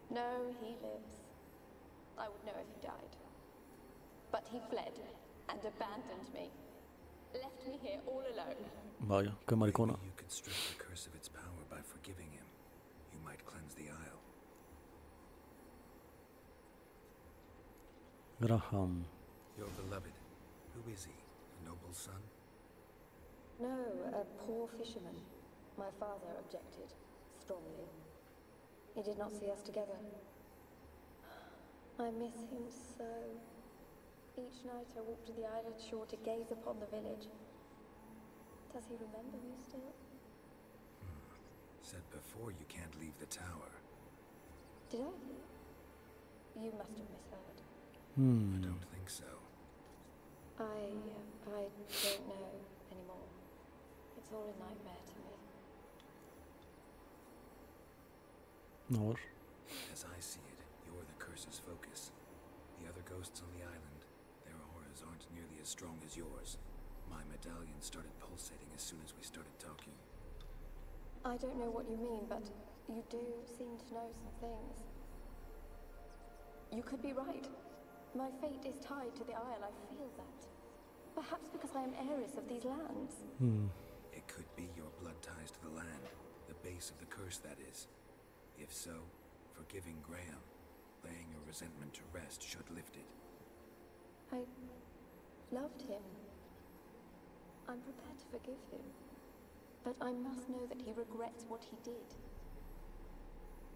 No, he lives. I would know if he died. But he fled and abandoned me. Left me here all alone. Vaya, qué maricona. Maybe you could strip the curse of its power by forgiving him. You might cleanse the isle. Graham. Your beloved. Who is he? A noble son? No, a poor fisherman. My father objected strongly. He did not see us together. I miss him so. Each night I walk to the island shore to gaze upon the village. Does he remember me still? Hmm. Said before you can't leave the tower. Did I? You must have misheard. Hmm. I don't think so. I, I don't know anymore. It's all a nightmare to me. A ver. As I see it, you're the curse's focus. The other ghosts on the island, their auras aren't nearly as strong as yours. My medallion started pulsating as soon as we started talking. I don't know what you mean, but you do seem to know some things. You could be right. My fate is tied to the Isle, I feel that. Perhaps because I am heiress of these lands. Hmm. It could be your blood ties to the land, the base of the curse, that is. If so, forgiving Graham, laying your resentment to rest should lift it. I loved him. I'm prepared to forgive him. But I must know that he regrets what he did.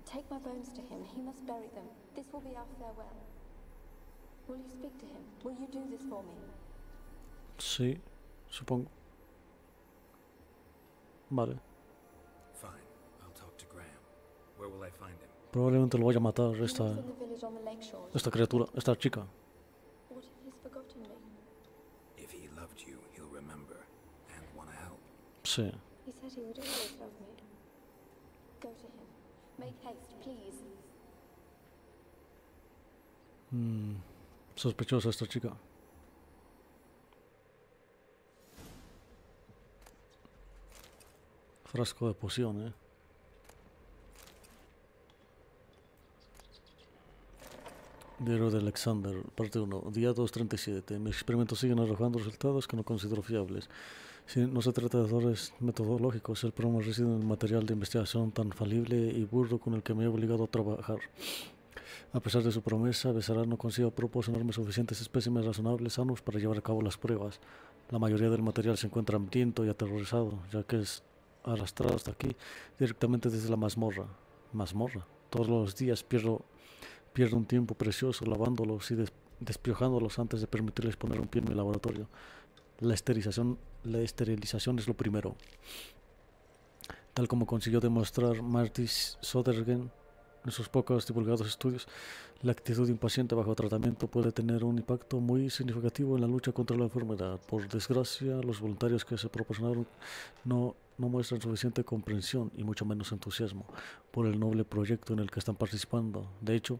Take my bones to him. He must bury them. This will be our farewell. Will you speak to him? Will you do this for me? Sí, supongo. Vale. Probablemente lo vaya a matar He esta, in the village on the lake shore. esta Frasco de poción, eh. Diario de Alexander, parte 1, día 237. Mis experimentos siguen arrojando resultados que no considero fiables. Si no se trata de errores metodológicos, el problema reside en el material de investigación tan falible y burdo con el que me he obligado a trabajar. A pesar de su promesa, Besará no consigue proporcionarme suficientes espécimes razonables sanos para llevar a cabo las pruebas. La mayoría del material se encuentra hambriento y aterrorizado, ya que es arrastrado hasta aquí directamente desde la mazmorra. ¿Mazmorra? Todos los días pierdo, pierdo un tiempo precioso lavándolos y des- despiojándolos antes de permitirles poner un pie en mi laboratorio. La esterilización, la esterilización es lo primero. Tal como consiguió demostrar Marty Sodergen en sus pocos divulgados estudios, la actitud impaciente bajo tratamiento puede tener un impacto muy significativo en la lucha contra la enfermedad. Por desgracia, los voluntarios que se proporcionaron no, no muestran suficiente comprensión y mucho menos entusiasmo por el noble proyecto en el que están participando. De hecho,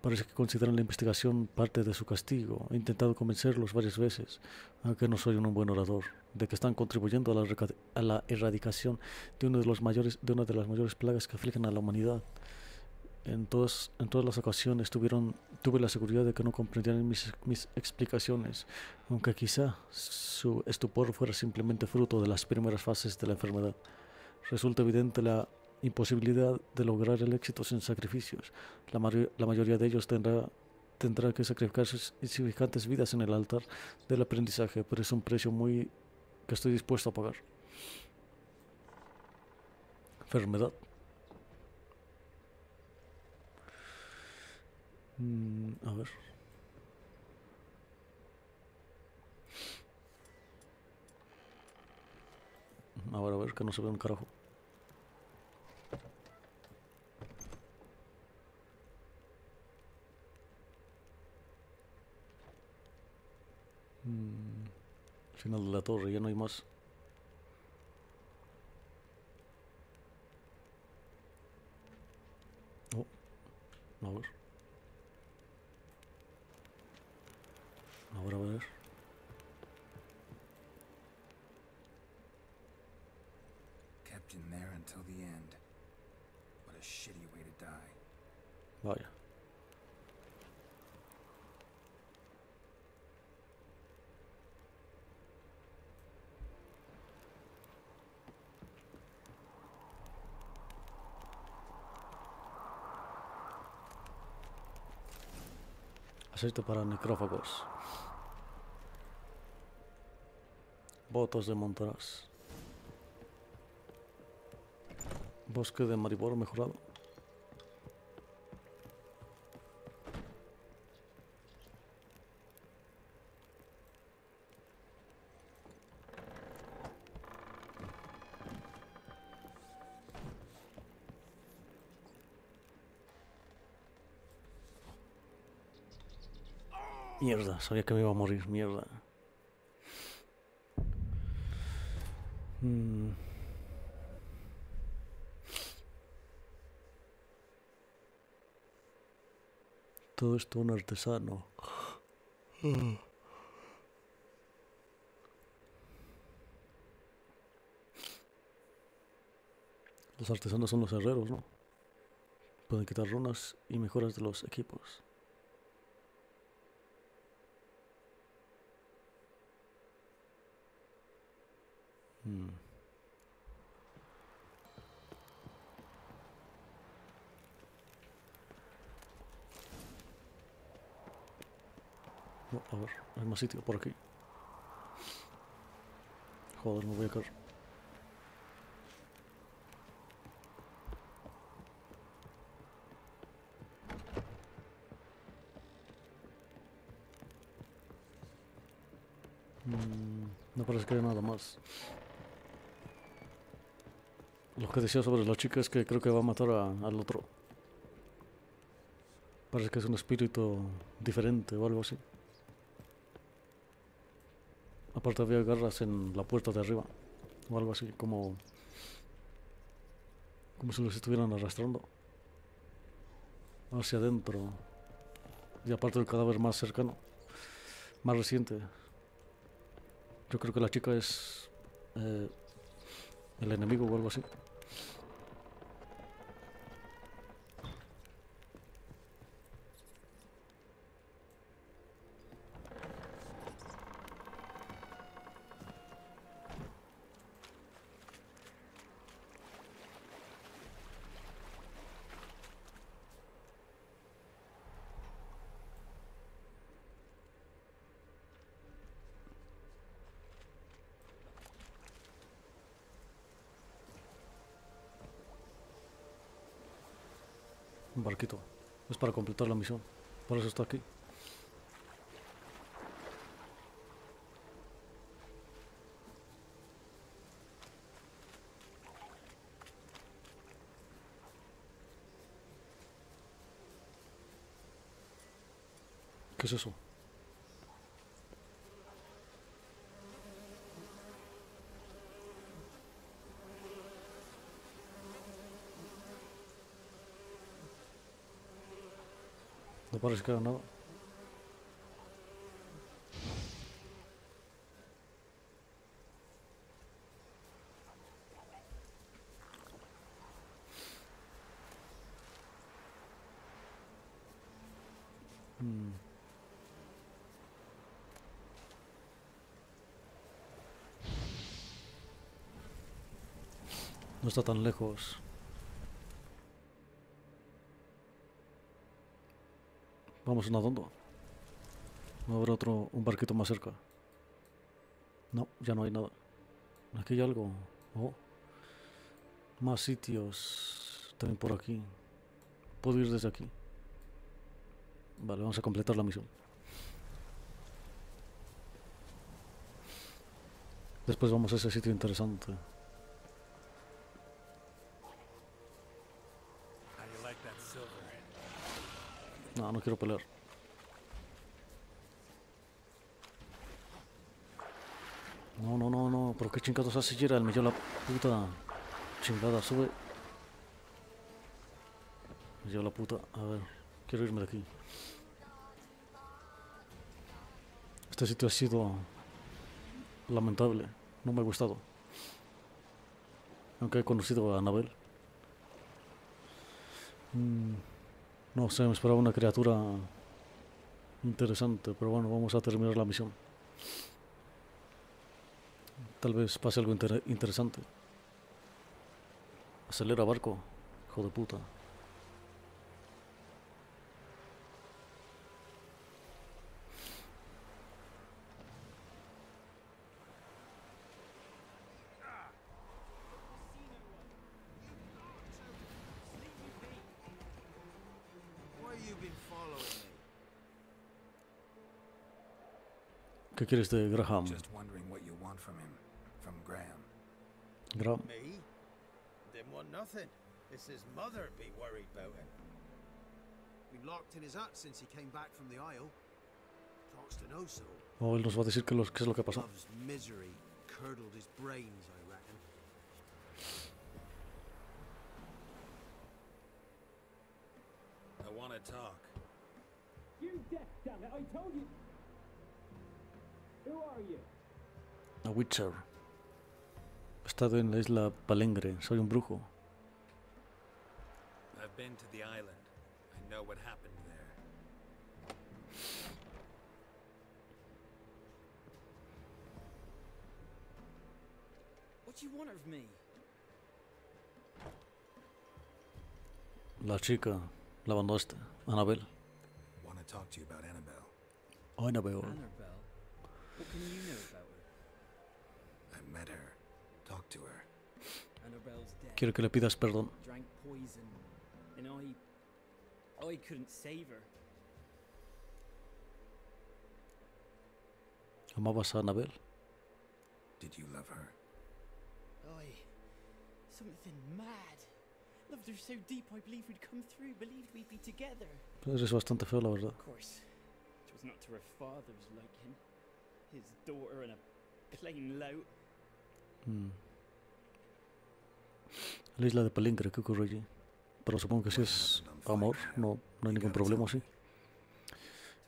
parece que consideran la investigación parte de su castigo. He intentado convencerlos varias veces, aunque no soy un buen orador, de que están contribuyendo a la, a la erradicación de, los mayores, de una de las mayores plagas que afligen a la humanidad. En todas, en todas las ocasiones tuvieron, tuve la seguridad de que no comprendían mis, mis explicaciones, aunque quizá su estupor fuera simplemente fruto de las primeras fases de la enfermedad. Resulta evidente la imposibilidad de lograr el éxito sin sacrificios. La, la mayoría de ellos tendrá, tendrá que sacrificar sus insignificantes vidas en el altar del aprendizaje, pero es un precio muy que estoy dispuesto a pagar. Enfermedad. Mm, a ver. A ver, a ver, que no se ve un carajo. Mm, Final de la torre, ya no hay más. Oh, a ver. A ver, a ver. Kept in there until the end. What a shitty way to die. Vaya. Necesito para necrófagos. Botas de montaraz. Bosque de maribor mejorado. Sabía que me iba a morir, mierda. Mm. Todo esto un artesano. Los artesanos son los herreros, ¿no? Pueden quitar runas y mejoras de los equipos. No, a ver, hay más sitio por aquí. Joder, me voy a caer. Mm, no parece que haya nada más. Lo que decía sobre la chica es que creo que va a matar al otro. Parece que es un espíritu diferente o algo así. Aparte había garras en la puerta de arriba. O algo así, como... Como si los estuvieran arrastrando. Hacia adentro. Y aparte el cadáver más cercano. Más reciente. Yo creo que la chica es... eh, el enemigo o así. Un barquito. Es completar la misión. Por eso está aquí. ¿Qué es eso? No que haga nada. Mm. No está tan lejos. Vamos nadando. No habrá otro, un barquito más cerca. No, ya no hay nada. Aquí hay algo. Oh. Más sitios. También por aquí. Puedo ir desde aquí. Vale, vamos a completar la misión. Después vamos a ese sitio interesante. No, no quiero pelear. No, no, no, no. ¿Pero qué chingados hace Gerald? Me dio la puta chingada. Sube. Me dio la puta. A ver, quiero irme de aquí. Este sitio ha sido lamentable. No me ha gustado. Aunque he conocido a Anabel. Mm, no sé, me esperaba una criatura interesante, pero bueno, vamos a terminar la misión. Tal vez pase algo inter- interesante. Acelera barco, hijo de puta. Graham. Me? Didn't want nothing. It's his mother be worried about him. Been locked in his hut since he came back from the Isle. Talks to no soul. O él nos va a decir qué, los- qué es lo que pasa. Love's misery curdled his brains, I reckon. I want to talk. You deaf, damn it! I told you. Who are you? A Witcher. He estado en la isla Palengre. Soy un brujo. I've been to the island. I know what happened there. What do you want of me? La chica. La abandonaste. Annabelle. Want to talk to you about Annabelle. Oh, Annabelle. Annabelle. What can you know about her? I met her. Talked to her. Annabelle's dead. Quiero que le pidas perdón. Drank poison, and I, I couldn't save her. ¿Amabas a Annabelle? Did you love her? I, something mad. Loved her so deep, I believed we'd come through. Believed we'd be together. Eres bastante feo, la verdad. Of course, it was not to her father's liking. His daughter and a plain lout. Mm. La isla de Palengre, ¿qué ocurre allí? Pero supongo que si es amor, no, no hay ningún problema, sí.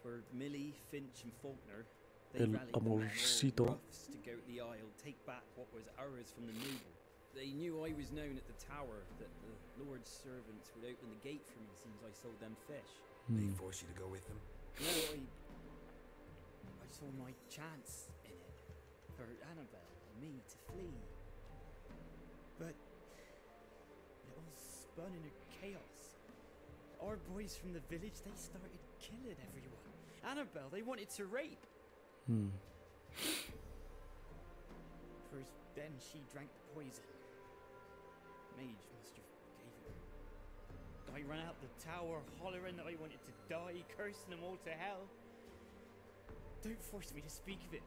Where Millie, Finch, and Faulkner, they El rallied the men, all amorcito. roughs to go to the Isle, take back what was ours from the noble. They knew I was known at the tower, that the Lord's servants would open the gate for me as soon as I sold them fish. They Mm. force you to go with them? No, I, I saw my chance in it for Annabelle and me to flee. But it all spun into chaos. Our boys from the village, they started killing everyone. Annabelle, they wanted to rape. Mm. First, then she drank the poison. Mage must have gave it her. I ran out the tower hollering that I wanted to die, cursing them all to hell. Don't force me to speak of it.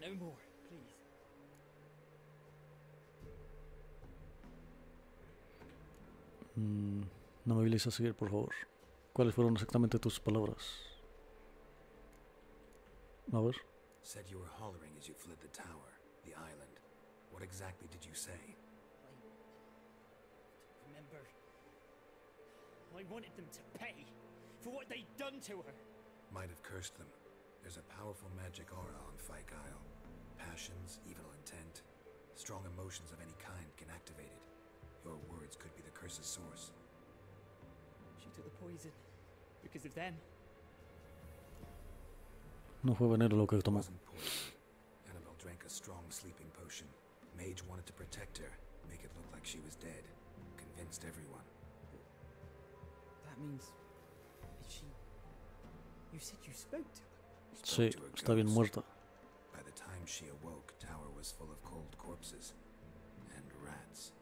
No more, please. Mm, No me obligues a seguir, por favor. ¿Cuáles fueron exactamente tus palabras? A ver. Said you were hollering as you fled the tower, the island. What exactly did you say? I Remember, I wanted them to pay for what they'd done to her. Might have cursed them. There's a powerful magic aura on Fyke Isle. Passions, evil intent, strong emotions of any kind can activate it. Your words could be the curse's source. She took the poison because of them. No fue veneno lo que tomó. Wasn't poison. Annabelle drank a strong sleeping potion. Mage wanted to protect her, make it look like she was dead. Convinced everyone. That means that she. You said you spoke to her. Sí, to her está bien muerta. By the time she awoke, tower was full of cold corpses and rats.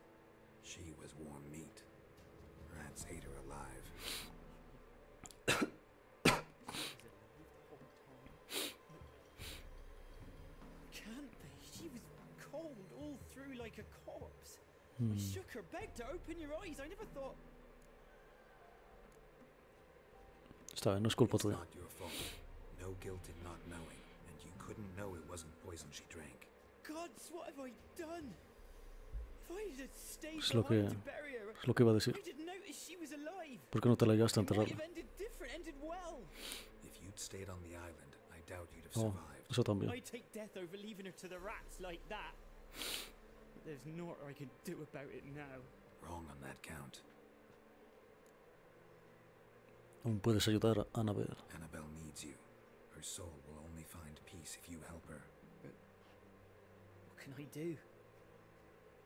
She was warm meat. Rats ate her alive. Can't be. She was cold all through like a corpse. I Hmm. shook her, begged her, open your eyes. I never thought. Está bien, no es culpa It's tuya. not your fault. No guilt in not knowing, and you couldn't know it wasn't poison she drank. Gods, what have I done? If I had stayed Es lo behind que- to bury her, es lo que iba a decir. I didn't notice she was alive. ¿Por qué no te la llevaste a It might enterrarla? have ended different, ended well. If you'd stayed on the island, I doubt you'd have Oh, survived. eso también. I'd take death over leaving her to the rats like that. But there's naught I can do about it now. Wrong on that count. Aún puedes ayudar a Annabelle. Annabelle needs you. Her soul will only find peace if you help her. What can I do?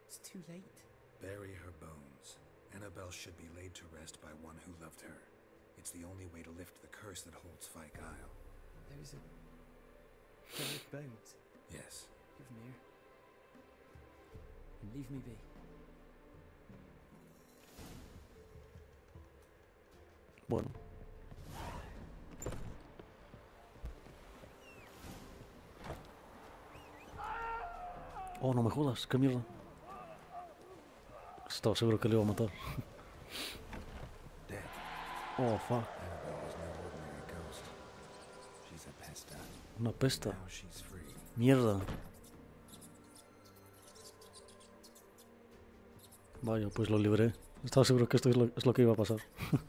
It's too late. Bury her bones. Annabelle should be laid to rest by one who loved her. It's the only way to lift the curse that holds Fyke Isle. Those are. Those bones. Yes. Give them here. And leave me be. Bueno. Oh, no me jodas, qué mierda. Estaba seguro que le iba a matar. Oh, fuck. Una pesta. Mierda. Vaya, pues lo libré. Estaba seguro que esto es lo que iba a pasar.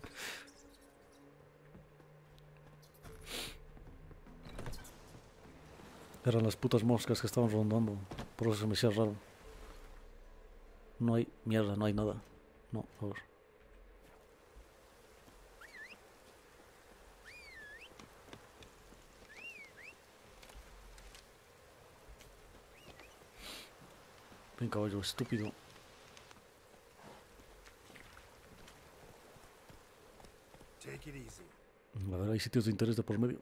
Eran las putas moscas que estaban rondando. Por eso se me hacía raro. No hay mierda, no hay nada. No, a ver. Ven caballo, estúpido. Take it easy. A ver, hay sitios de interés de por medio.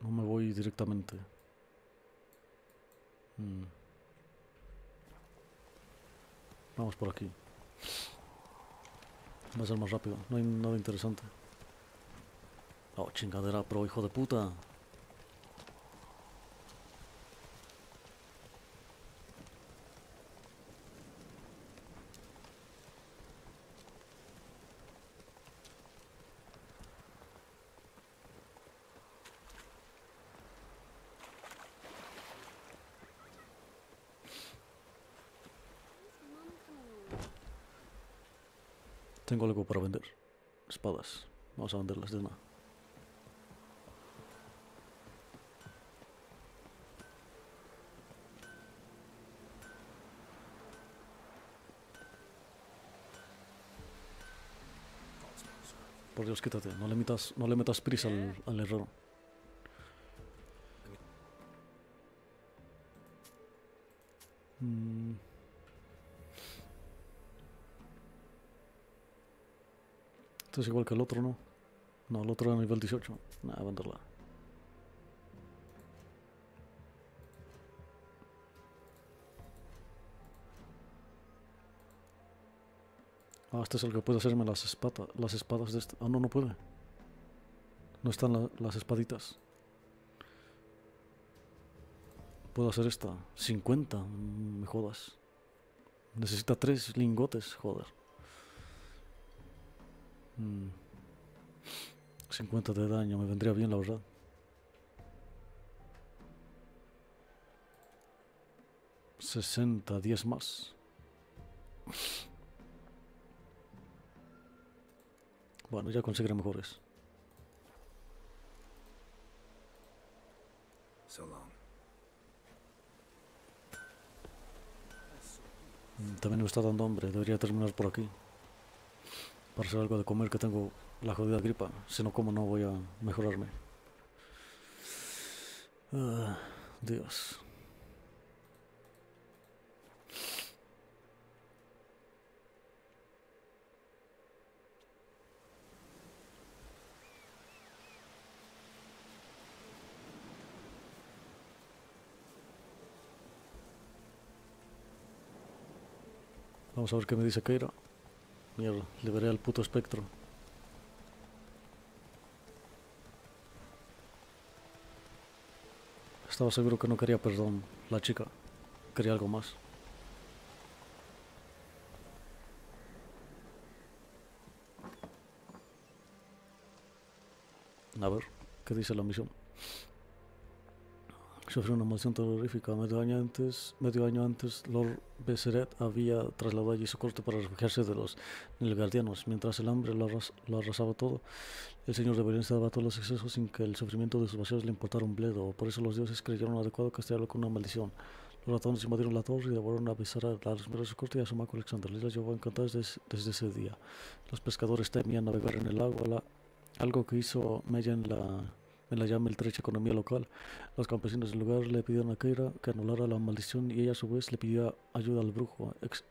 No me voy directamente. Mm. Vamos por aquí. Va a ser más rápido. No hay nada interesante. Oh, chingadera, pro hijo de puta. Tengo algo para vender. Espadas. Vamos a venderlas de una. Por Dios, quítate. No le metas, no le metas prisa al, al herrero. Esto es igual que el otro, ¿no? No, el otro era nivel 18. Nada, venderla. Ah, este es el que puede hacerme las, espada, las espadas de este. Ah, no, no puede. No están la- las espaditas. Puedo hacer esta. 50. mm, Me jodas. Necesita tres lingotes, joder. Mm. 50 de daño, me vendría bien la verdad. Sesenta, 10 más. Bueno, ya conseguiré mejores. So long. Mm, También me está dando hambre, debería terminar por aquí. Para hacer algo de comer que tengo la jodida gripa. Si no como no voy a mejorarme. Ah, Dios. Vamos a ver qué me dice Keira. Mierda, liberé al puto espectro. Estaba seguro que no quería perdón la chica. Quería algo más. A ver, ¿qué dice la misión? Sufrió una maldición terrorífica. Medio año antes, medio año antes Lord Besseret había trasladado allí su corte para refugiarse de los Nilgardianos. Mientras el hambre lo, arras- lo arrasaba todo, el señor de Valencia daba todos los excesos sin que el sufrimiento de sus vasallos le importara un bledo. Por eso los dioses creyeron adecuado castigarlo con una maldición. Los ratones invadieron la torre y devoraron a Besseret, a los miembros de su corte y a su maco Alexander. Les llevó encantadas des- desde ese día. Los pescadores temían navegar en el agua, la- algo que hizo mella en la en la ya maltrecha economía local. Los campesinos del lugar le pidieron a Keira que anulara la maldición y ella a su vez le pidió ayuda al brujo. Ex-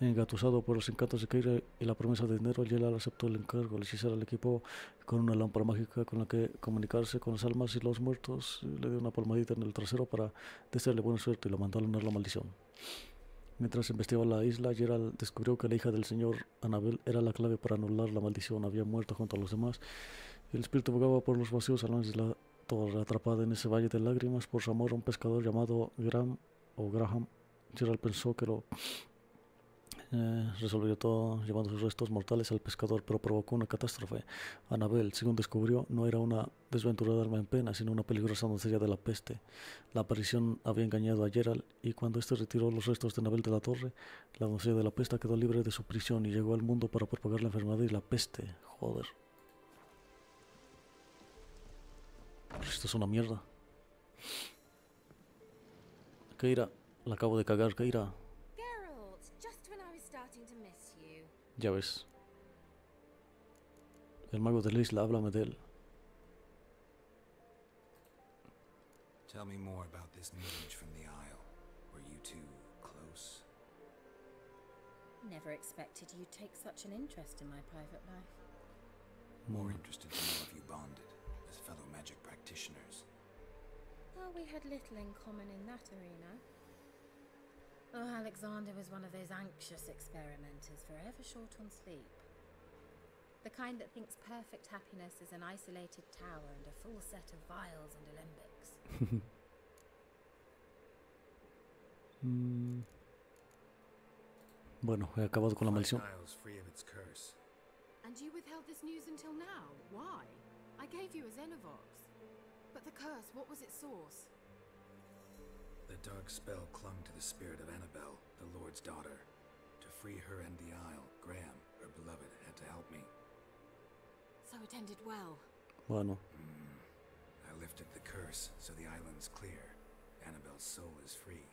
engatusado por los encantos de Keira y la promesa de dinero, Yelal aceptó el encargo. El hechicero le equipó con una lámpara mágica con la que comunicarse con las almas y los muertos. Le dio una palmadita en el trasero para desearle buena suerte y lo mandó a anular la maldición. Mientras investigaba la isla, Gerald descubrió que la hija del señor Annabel era la clave para anular la maldición. Había muerto junto a los demás. El espíritu vagaba por los vacíos salones de la torre, atrapada en ese valle de lágrimas por su amor a un pescador llamado Graham o Graham, Gerald pensó que lo eh, resolvió todo llevando sus restos mortales al pescador, pero provocó una catástrofe. Annabel, según descubrió, no era una desventurada alma en pena, sino una peligrosa doncella de la peste. La aparición había engañado a Gerald y cuando éste retiró los restos de Annabel de la torre, la doncella de la peste quedó libre de su prisión y llegó al mundo para propagar la enfermedad y la peste. Joder. Esto es una mierda. Keira, la acabo de cagar, Keira. Geralt, just when I was starting to miss you. Ya ves. El mago de la isla, háblame de él. Tell me more about this mage from the Isle. Were you two close? Never expected you'd take such an interest in my private life. More interested to know if you bonded fellow magic practitioners. Well, we had little in common in that arena. Oh, Alexander was one of those anxious experimenters, forever short on sleep. The kind that thinks perfect happiness is an isolated tower and a full set of vials and alembics. Mm. Bueno, he acabado con la maldición. Free of its curse. And you withheld this news until now? Why? I gave you a Xenovox. But the curse, what was its source? The dark spell clung to the spirit of Annabelle, the Lord's daughter. To free her and the Isle, Graham, her beloved, had to help me. So it ended well. Bueno, hmm. I lifted the curse, so the island's clear. Annabelle's soul is free.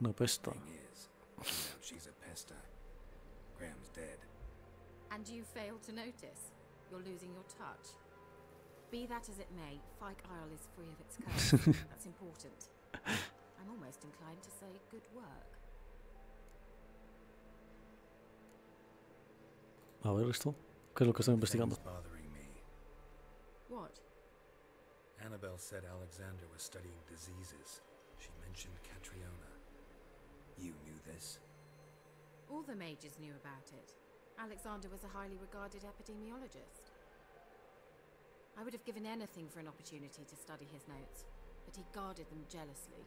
No pesta. Thing is, turned out she's a pesta. Graham's dead. And you failed to notice. You're losing your touch. Be that as it may, Fyke Isle is free of its curse. That's important. I'm almost inclined to say good work. A ver esto. ¿Qué es lo que estoy investigando? Bothering me. What? Annabelle said Alexander was studying diseases. She mentioned Catriona. You knew this? All the mages knew about it. Alexander was a highly regarded epidemiologist. I would have given anything for an opportunity to study his notes, but he guarded them jealously.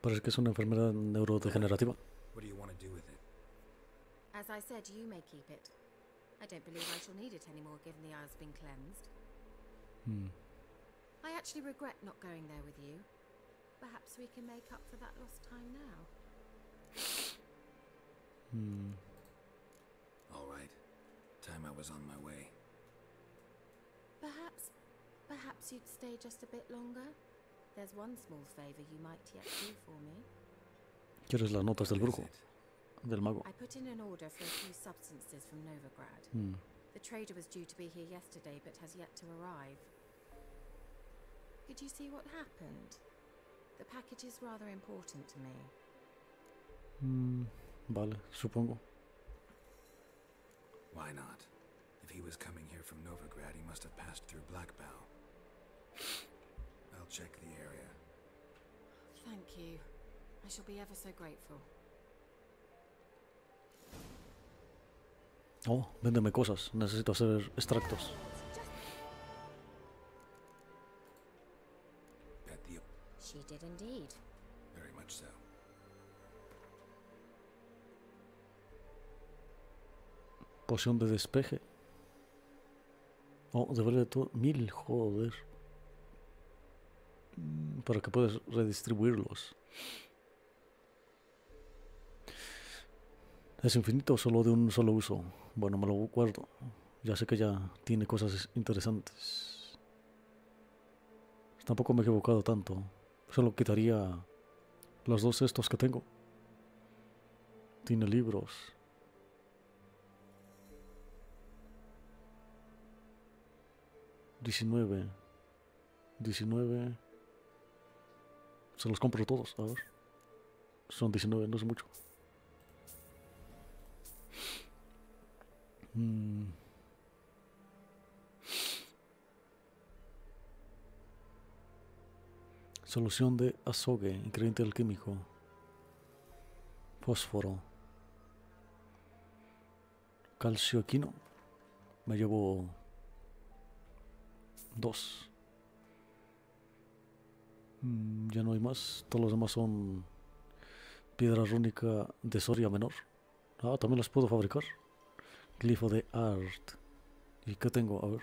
Parece que es una enfermedad neurodegenerativa. What do you want to do with it? As I said, you may keep it. I don't believe I shall need it anymore given the Isle's been cleansed. Mm. I actually regret not going there with you. Perhaps we can make up for that lost time now. Mm. All right. Time I was on my way. Perhaps, perhaps you'd stay just a bit longer? There's one small favor you might yet do for me. ¿Quieres las notas del brujo? Del mago. I put in an order for a few substances from Novigrad. Mm. The trader was due to be here yesterday, but has yet to arrive. Could you see what happened? The package is rather important to me. Mm, Vale, supongo. Why not? If he was coming here from Novigrad, he must have passed through Blackbow. I'll check the area. Thank you. I shall be ever so grateful. Oh, véndeme cosas. Necesito hacer extractos. She did indeed. very much so. Poción de despeje. Oh, debería todo. Mil, joder. Mm, Para que puedas redistribuirlos. ¿Es infinito solo de un solo uso? Bueno, me lo guardo. Ya sé que ya tiene cosas interesantes. Tampoco me he equivocado tanto. Solo quitaría los dos estos que tengo. Tiene libros. Diecinueve. Diecinueve. Se los compro todos, a ver. Son 19, no es mucho. Mm. Solución de azogue, ingrediente alquímico. Fósforo. Calcio equino. Me llevo dos. Mm, ya no hay más. Todos los demás son piedra rúnica de Soria menor. Ah, también las puedo fabricar. Glifo de art. ¿Y qué tengo? A ver.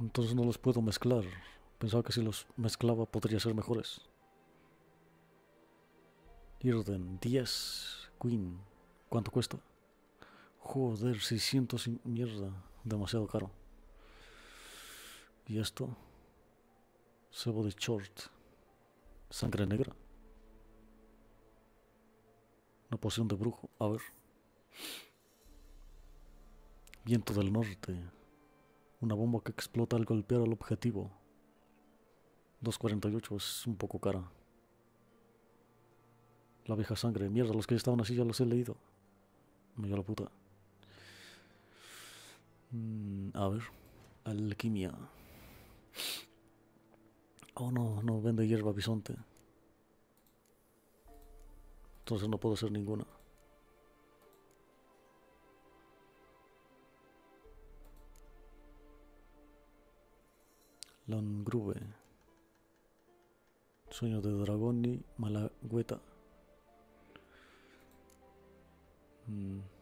Entonces no los puedo mezclar. Pensaba que si los mezclaba podría ser mejores. Irden 10 Queen. ¿Cuánto cuesta? Joder, 600 y mierda. Demasiado caro. ¿Y esto? Sebo de short. Sangre negra. Una poción de brujo. A ver. Viento del norte. Una bomba que explota al golpear al objetivo. 2.48 es un poco cara. La vieja sangre. Mierda, los que estaban así ya los he leído. Me dio la puta. Mm, a ver. Alquimia. Oh no, no vende hierba bisonte. Entonces no puedo hacer ninguna. Langrube. Sueño de dragón y malagüeta. Mm.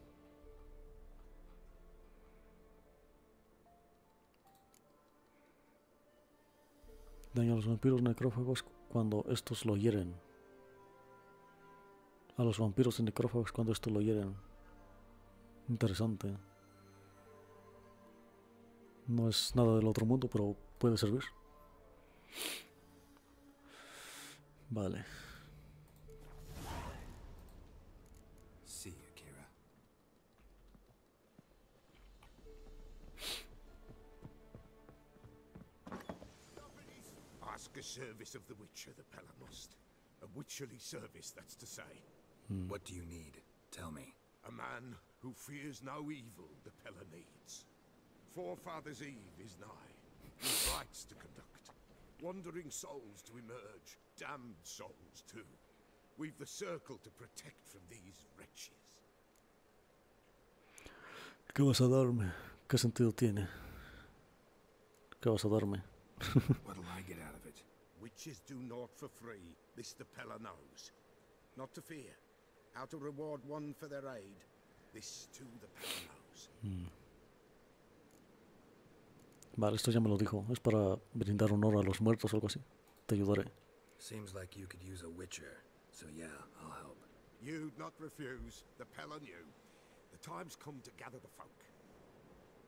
Daña a los vampiros necrófagos cuando estos lo hieren. A los vampiros necrófagos cuando estos lo hieren. Interesante. No es nada del otro mundo, pero puede servir. Vale. Ask a service of the Witcher, the Pella. A witcherly service, that's to say. Hmm. What do you need? Tell me. A man who fears no evil the Pella needs. Forefather's Eve is nigh. With rites to conduct. Wandering souls to emerge. Damned souls, too. We've the circle to protect from these wretches. ¿Qué vas a darme? ¿Qué sentido tiene? ¿Qué vas a darme? What'll I get out of it? Witches do naught for free, this the Pella knows. Not to fear. How to reward one for their aid, this too the Pella knows. Mm. Vale, esto ya me lo dijo. Es para brindar honor a los muertos o algo así. Te ayudaré. Seems like you could use a witcher, so yeah, I'll help. You'd not refuse, the Pella knew. The time's come to gather the folk.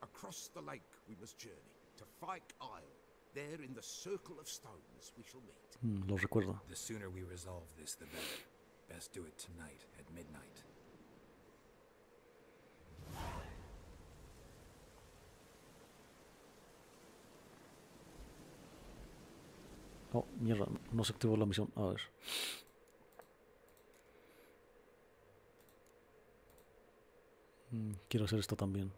Across the lake we must journey, to Fyke Isle. There in the circle of stones we shall meet. Mm, lo recuerdo. The sooner we resolve this, the better. Best do it tonight at midnight. Oh, mierda, no se activó la misión. A ver. Mm, quiero hacer esto también.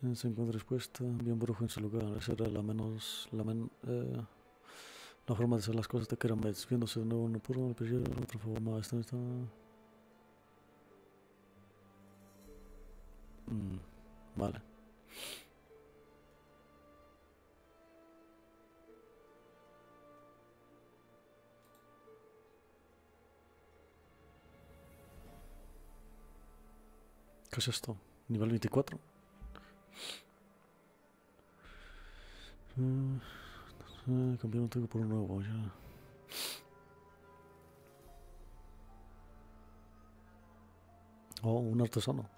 Se encuentra expuesta, bien brujo en su lugar. Esa era la menos. La, men, eh, la forma de hacer las cosas de Kerambets. Viéndose de nuevo en puro, el periodo, otra forma. Esta, esta. Mm, vale. ¿Qué es esto? ¿Nivel 24? Eh, cambiar un truco por un nuevo, ya. Oh, un artesano.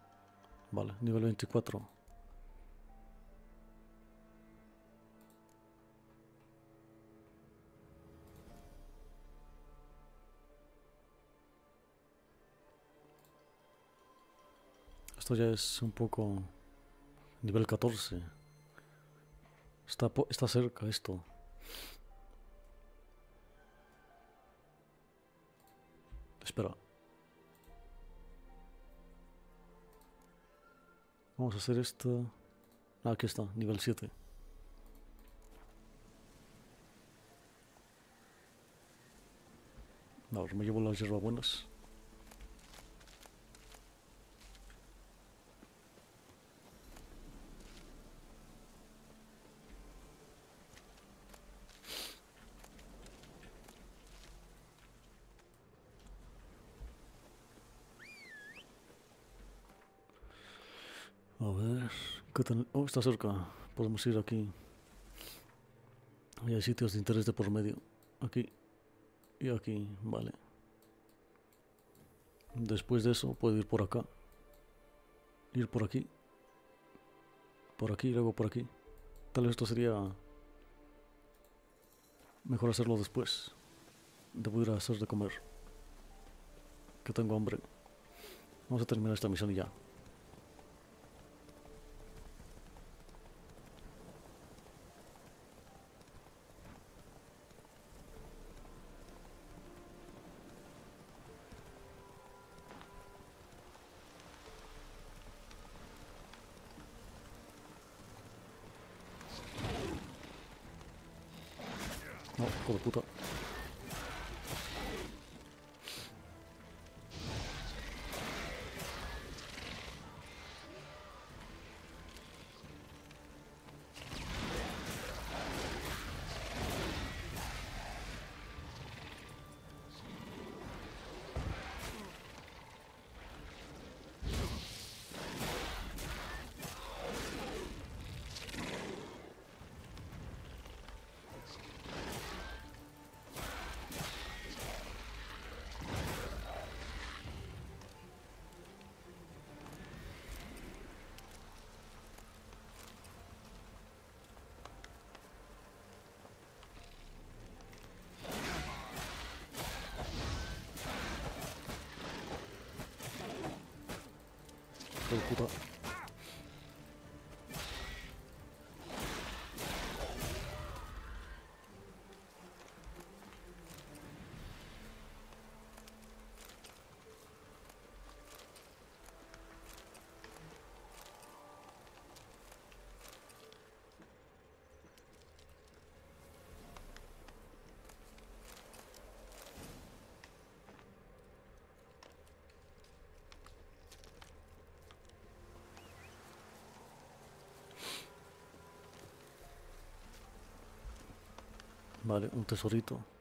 Vale, nivel 24. Esto ya es un poco nivel 14. Está, está cerca esto. Espera. Vamos a hacer esto. Ah, aquí está, nivel 7. A ver, me llevo las hierbabuenas. Oh, está cerca. Podemos ir aquí. Hay sitios de interés de por medio. Aquí. Y aquí. Vale. Después de eso puedo ir por acá. Ir por aquí. Por aquí y luego por aquí. Tal vez esto sería... Mejor hacerlo después. Debo ir a hacer de comer. Que tengo hambre. Vamos a terminar esta misión y ya. Hijo de Vale, un tesorito.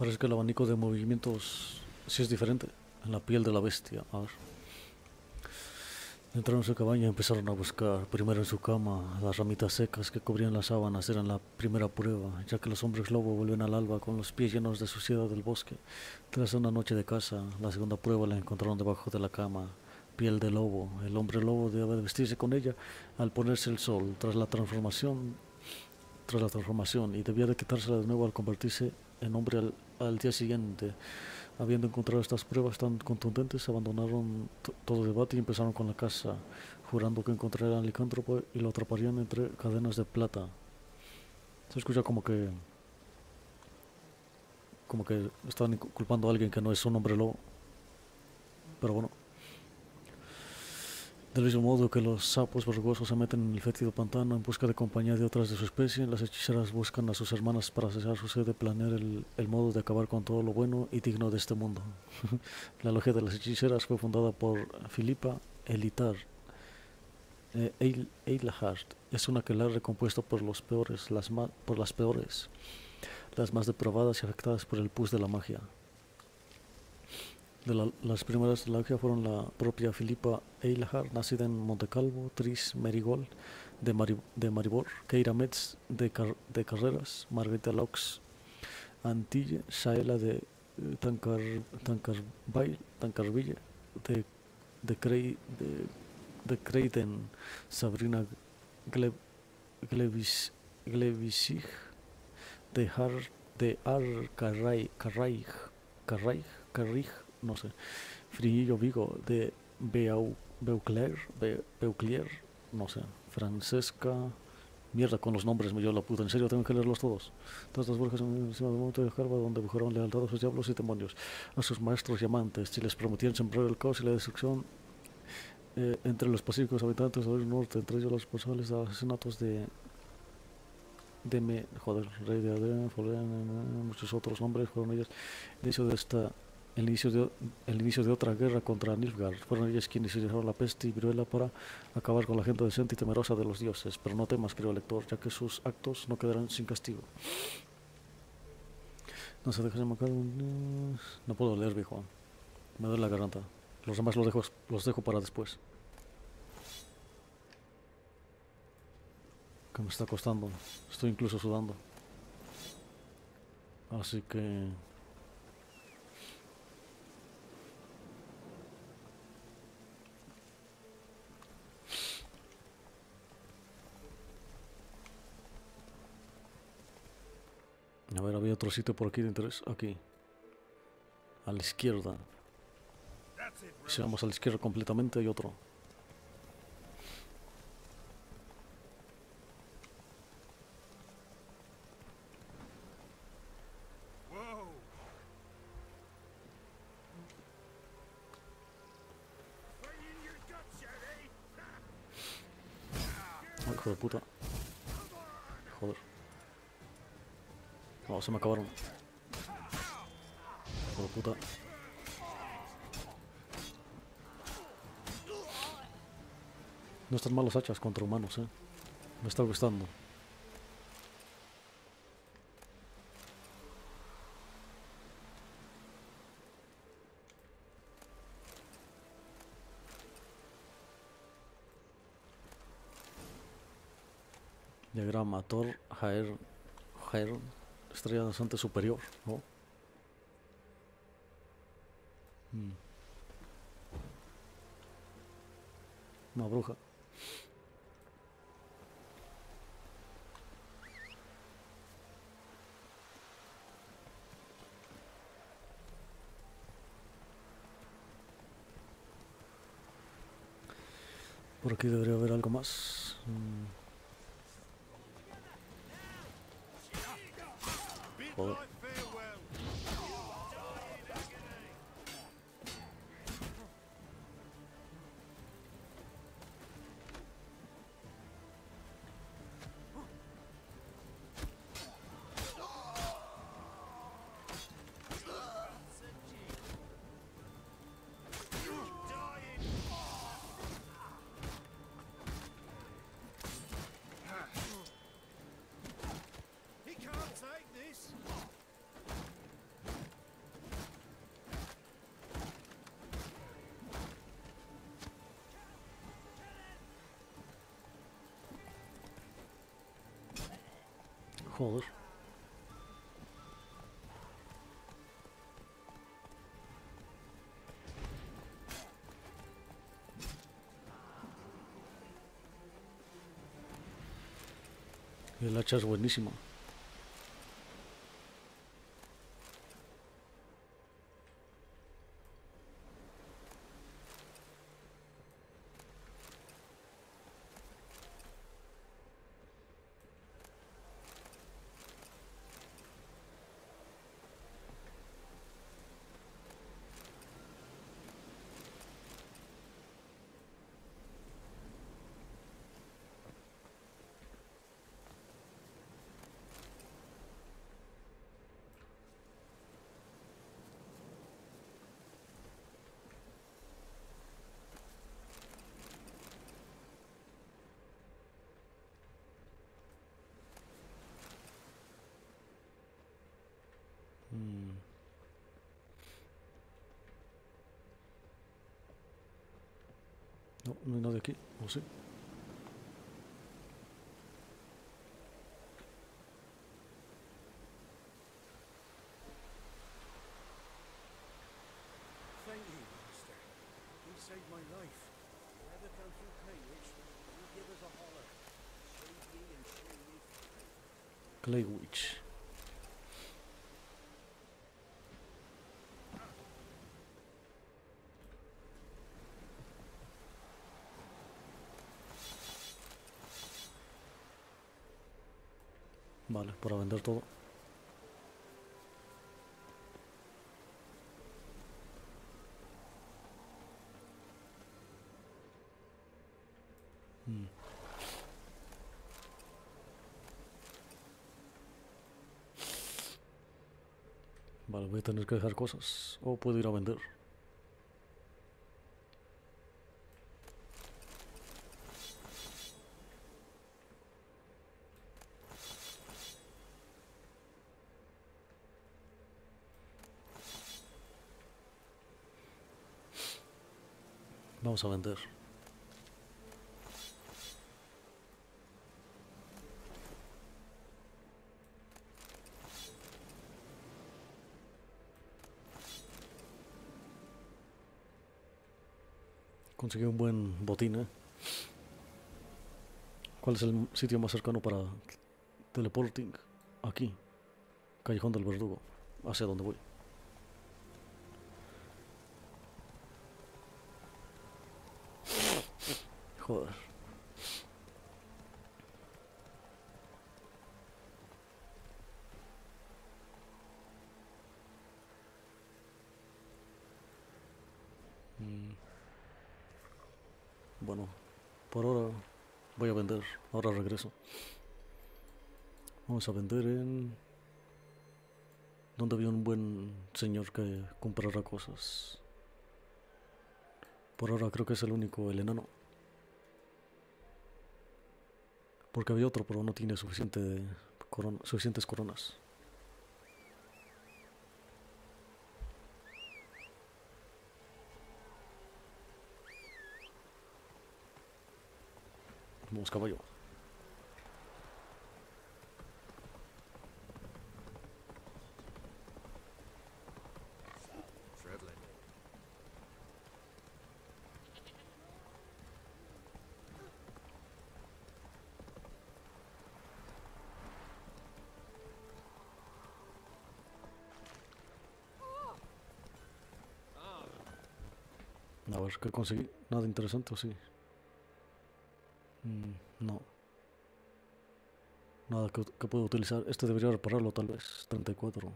Parece que el abanico de movimientos sí es diferente en la piel de la bestia. A ver. Entraron en su cabaña y empezaron a buscar, primero en su cama, las ramitas secas que cubrían las sábanas eran la primera prueba, ya que los hombres lobo vuelven al alba con los pies llenos de suciedad del bosque. Tras una noche de caza, la segunda prueba la encontraron debajo de la cama, piel de lobo. El hombre lobo debe vestirse con ella al ponerse el sol, tras la transformación, tras la transformación, y debía de quitársela de nuevo al convertirse en hombre al, al día siguiente. Habiendo encontrado estas pruebas tan contundentes, abandonaron to- todo debate y empezaron con la caza, jurando que encontrarían al licántropo y lo atraparían entre cadenas de plata. Se escucha como que. como que están culpando a alguien que no es un hombre lobo. Pero bueno. Del mismo modo que los sapos vergosos se meten en el fétido pantano en busca de compañía de otras de su especie, las hechiceras buscan a sus hermanas para cesar su sed de planear el, modo de acabar con todo lo bueno y digno de este mundo. la logia de las hechiceras fue fundada por Filipa Elitar. Eh, Eil- es una aquelarre compuesto por los peores, por las peores, las más depravadas y afectadas por el pus de la magia. De la- las primeras de la logia fueron la propia Filipa Eilhart, nacida en Montecalvo, Tris Merigold de, Mari- de Maribor, Keira Metz de, Car- de Carreras, Margarita Laux Antille, Saela de eh, Tancar, Tancarville, Tancarville de, de, de, de Creiden, Sabrina Gle, Glevis, de Har, de Ar Carraig, Carraig, Carraig, no sé, Friillo Vigo de Beauclair, Be- no sé, Francesca Mierda con los nombres, me llevo la puta. ¿En serio tengo que leerlos todos? Todas las burjas encima del monte de Jarba, donde buscaron lealtad a sus diablos y demonios, a sus maestros y amantes, si les prometían sembrar el caos y la destrucción eh, entre los pacíficos habitantes del norte, entre ellos los responsables de asesinatos de de me, joder, rey de Adrián, muchos otros nombres fueron ellos. El inicio de esta, el inicio de, el inicio de otra guerra contra Nilfgaard. Fueron ellos quienes iniciaron la peste y viruela para acabar con la gente decente y temerosa de los dioses. Pero no temas, querido lector, ya que sus actos no quedarán sin castigo. No se dejen marcar. No puedo leer, viejo. Me duele la garganta. Los demás los dejo, los dejo para después. Que me está costando. Estoy incluso sudando. Así que... A ver, había otro sitio por aquí de interés. Aquí. A la izquierda. Si vamos a la izquierda completamente hay otro. Ay, hijo de puta. Joder. No, se me acabaron. Hijo de puta. Malos hachas contra humanos, eh. Me está gustando. Diagrama Thor, Jaer, Jaer, estrella danzante superior, ¿no? Mm. Una bruja. Por aquí debería haber algo más. Mm. Joder. El hacha es buenísimo. No, no hay nadie aquí, ¿o sí? Thank you, Master. You saved my life. If you ever come through Clayridge, you give us a holler. Save ye and share ye free. Clay Witch. Vale, para vender todo. Mm. Vale, voy a tener que dejar cosas. O puedo ir a vender. A vender. Conseguí un buen botín, ¿eh? ¿Cuál es el sitio más cercano para teleporting? Aquí. Callejón del Verdugo. Hacia donde voy. Joder. Mm. Bueno, por ahora voy a vender. Ahora regreso. Vamos a vender en... Donde había un buen señor que comprara cosas. Por ahora creo que es el único, el enano. Porque había otro, pero no tiene suficiente corona- suficientes coronas. Vamos, caballo. A ver, ¿qué conseguí? Nada interesante, ¿o sí? Mm, no. Nada que, que puedo utilizar. Este debería repararlo tal vez. 34.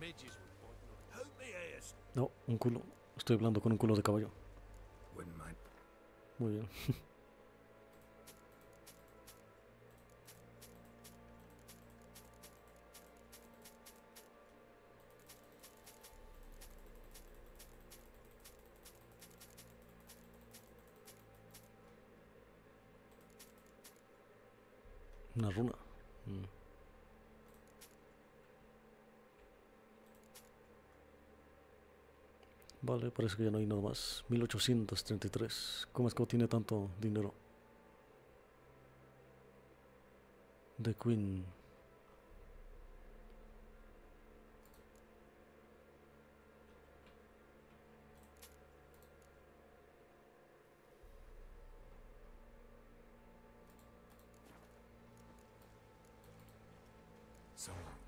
Midges would want no help me ass. No, un culo. Estoy hablando con un culo de caballo. Muy bien. Una runa. Mm. Vale, parece que ya no hay nada más. 1833. ¿Cómo es que tiene tanto dinero? The Queen. So long.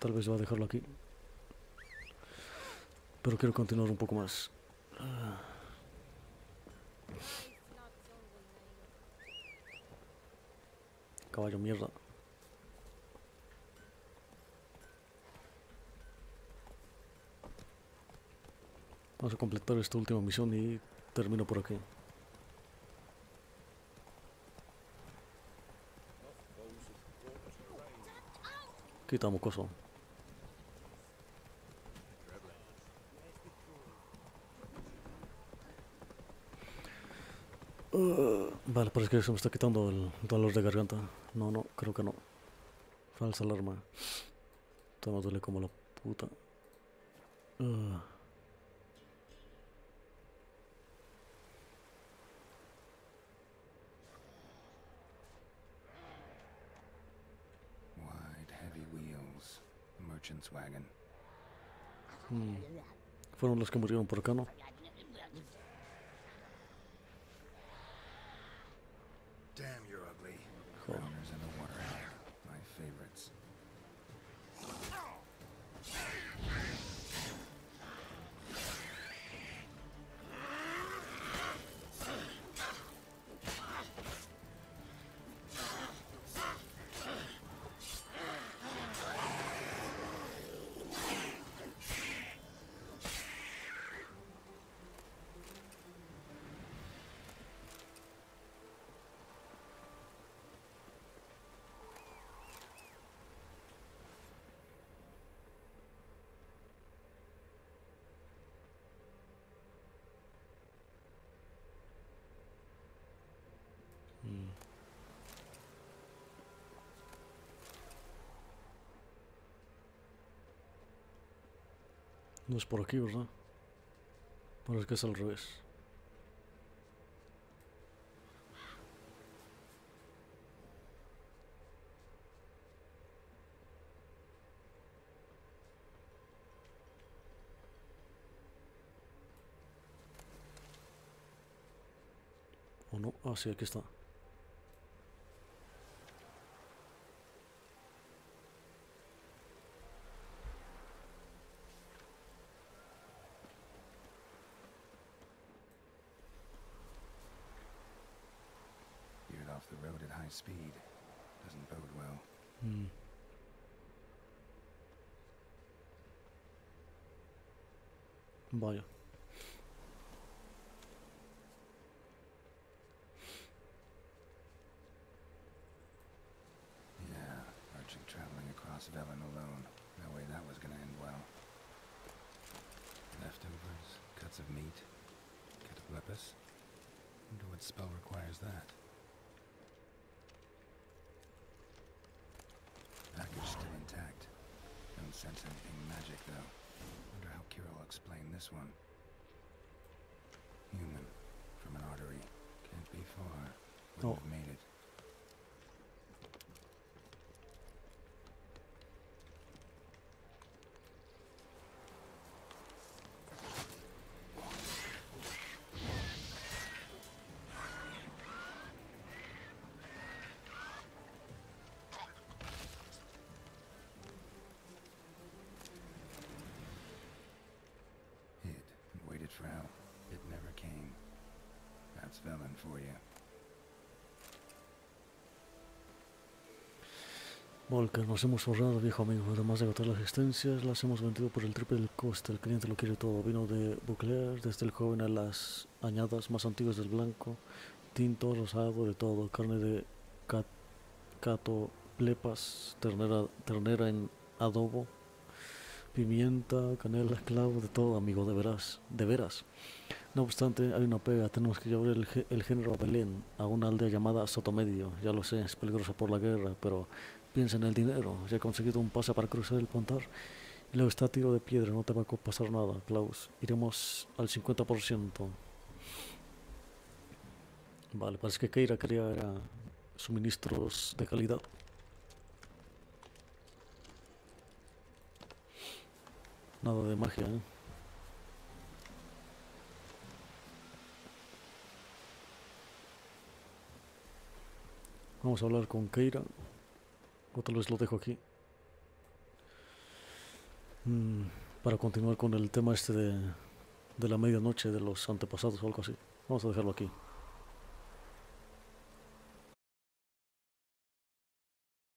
Tal vez va a dejarlo aquí. Pero quiero continuar un poco más. Ah. Caballo mierda. Vamos a completar esta última misión y termino por aquí. Quita mocoso. Uh, vale, parece que se me está quitando el dolor de garganta. No, no, creo que no. Falsa alarma. Esto me duele como la puta. Uh. Wide, heavy wheels. A merchant's wagon. Mm. Fueron los que murieron por acá, ¿no? background. No es por aquí, ¿verdad? Es que es al revés. ¿O no? Ah, sí, aquí está. Vaya. This one. Velen for you. Volker, nos hemos forrado, viejo amigo. Además de agotar las existencias, las hemos vendido por el triple del coste. El cliente lo quiere todo. Vino de Buclear, desde el joven a las añadas más antiguas del blanco. Tinto, rosado, de todo. Carne de cat, cato, plepas, ternera, ternera en adobo, pimienta, canela, clavo, de todo, amigo, de veras. De veras. No obstante, hay una pega. Tenemos que llevar el, el género a Belén, a una aldea llamada Sotomedio. Ya lo sé, es peligrosa por la guerra, pero piensa en el dinero. Ya he conseguido un pase para cruzar el pontar. Y luego está a tiro de piedra, no te va a pasar nada, Klaus. Iremos al 50%. Vale, parece que Keira quería suministros de calidad. Nada de magia, ¿eh? Vamos a hablar con Keira. O tal vez lo dejo aquí. Mm, para continuar con el tema este de, de la medianoche de los antepasados o algo así. Vamos a dejarlo aquí.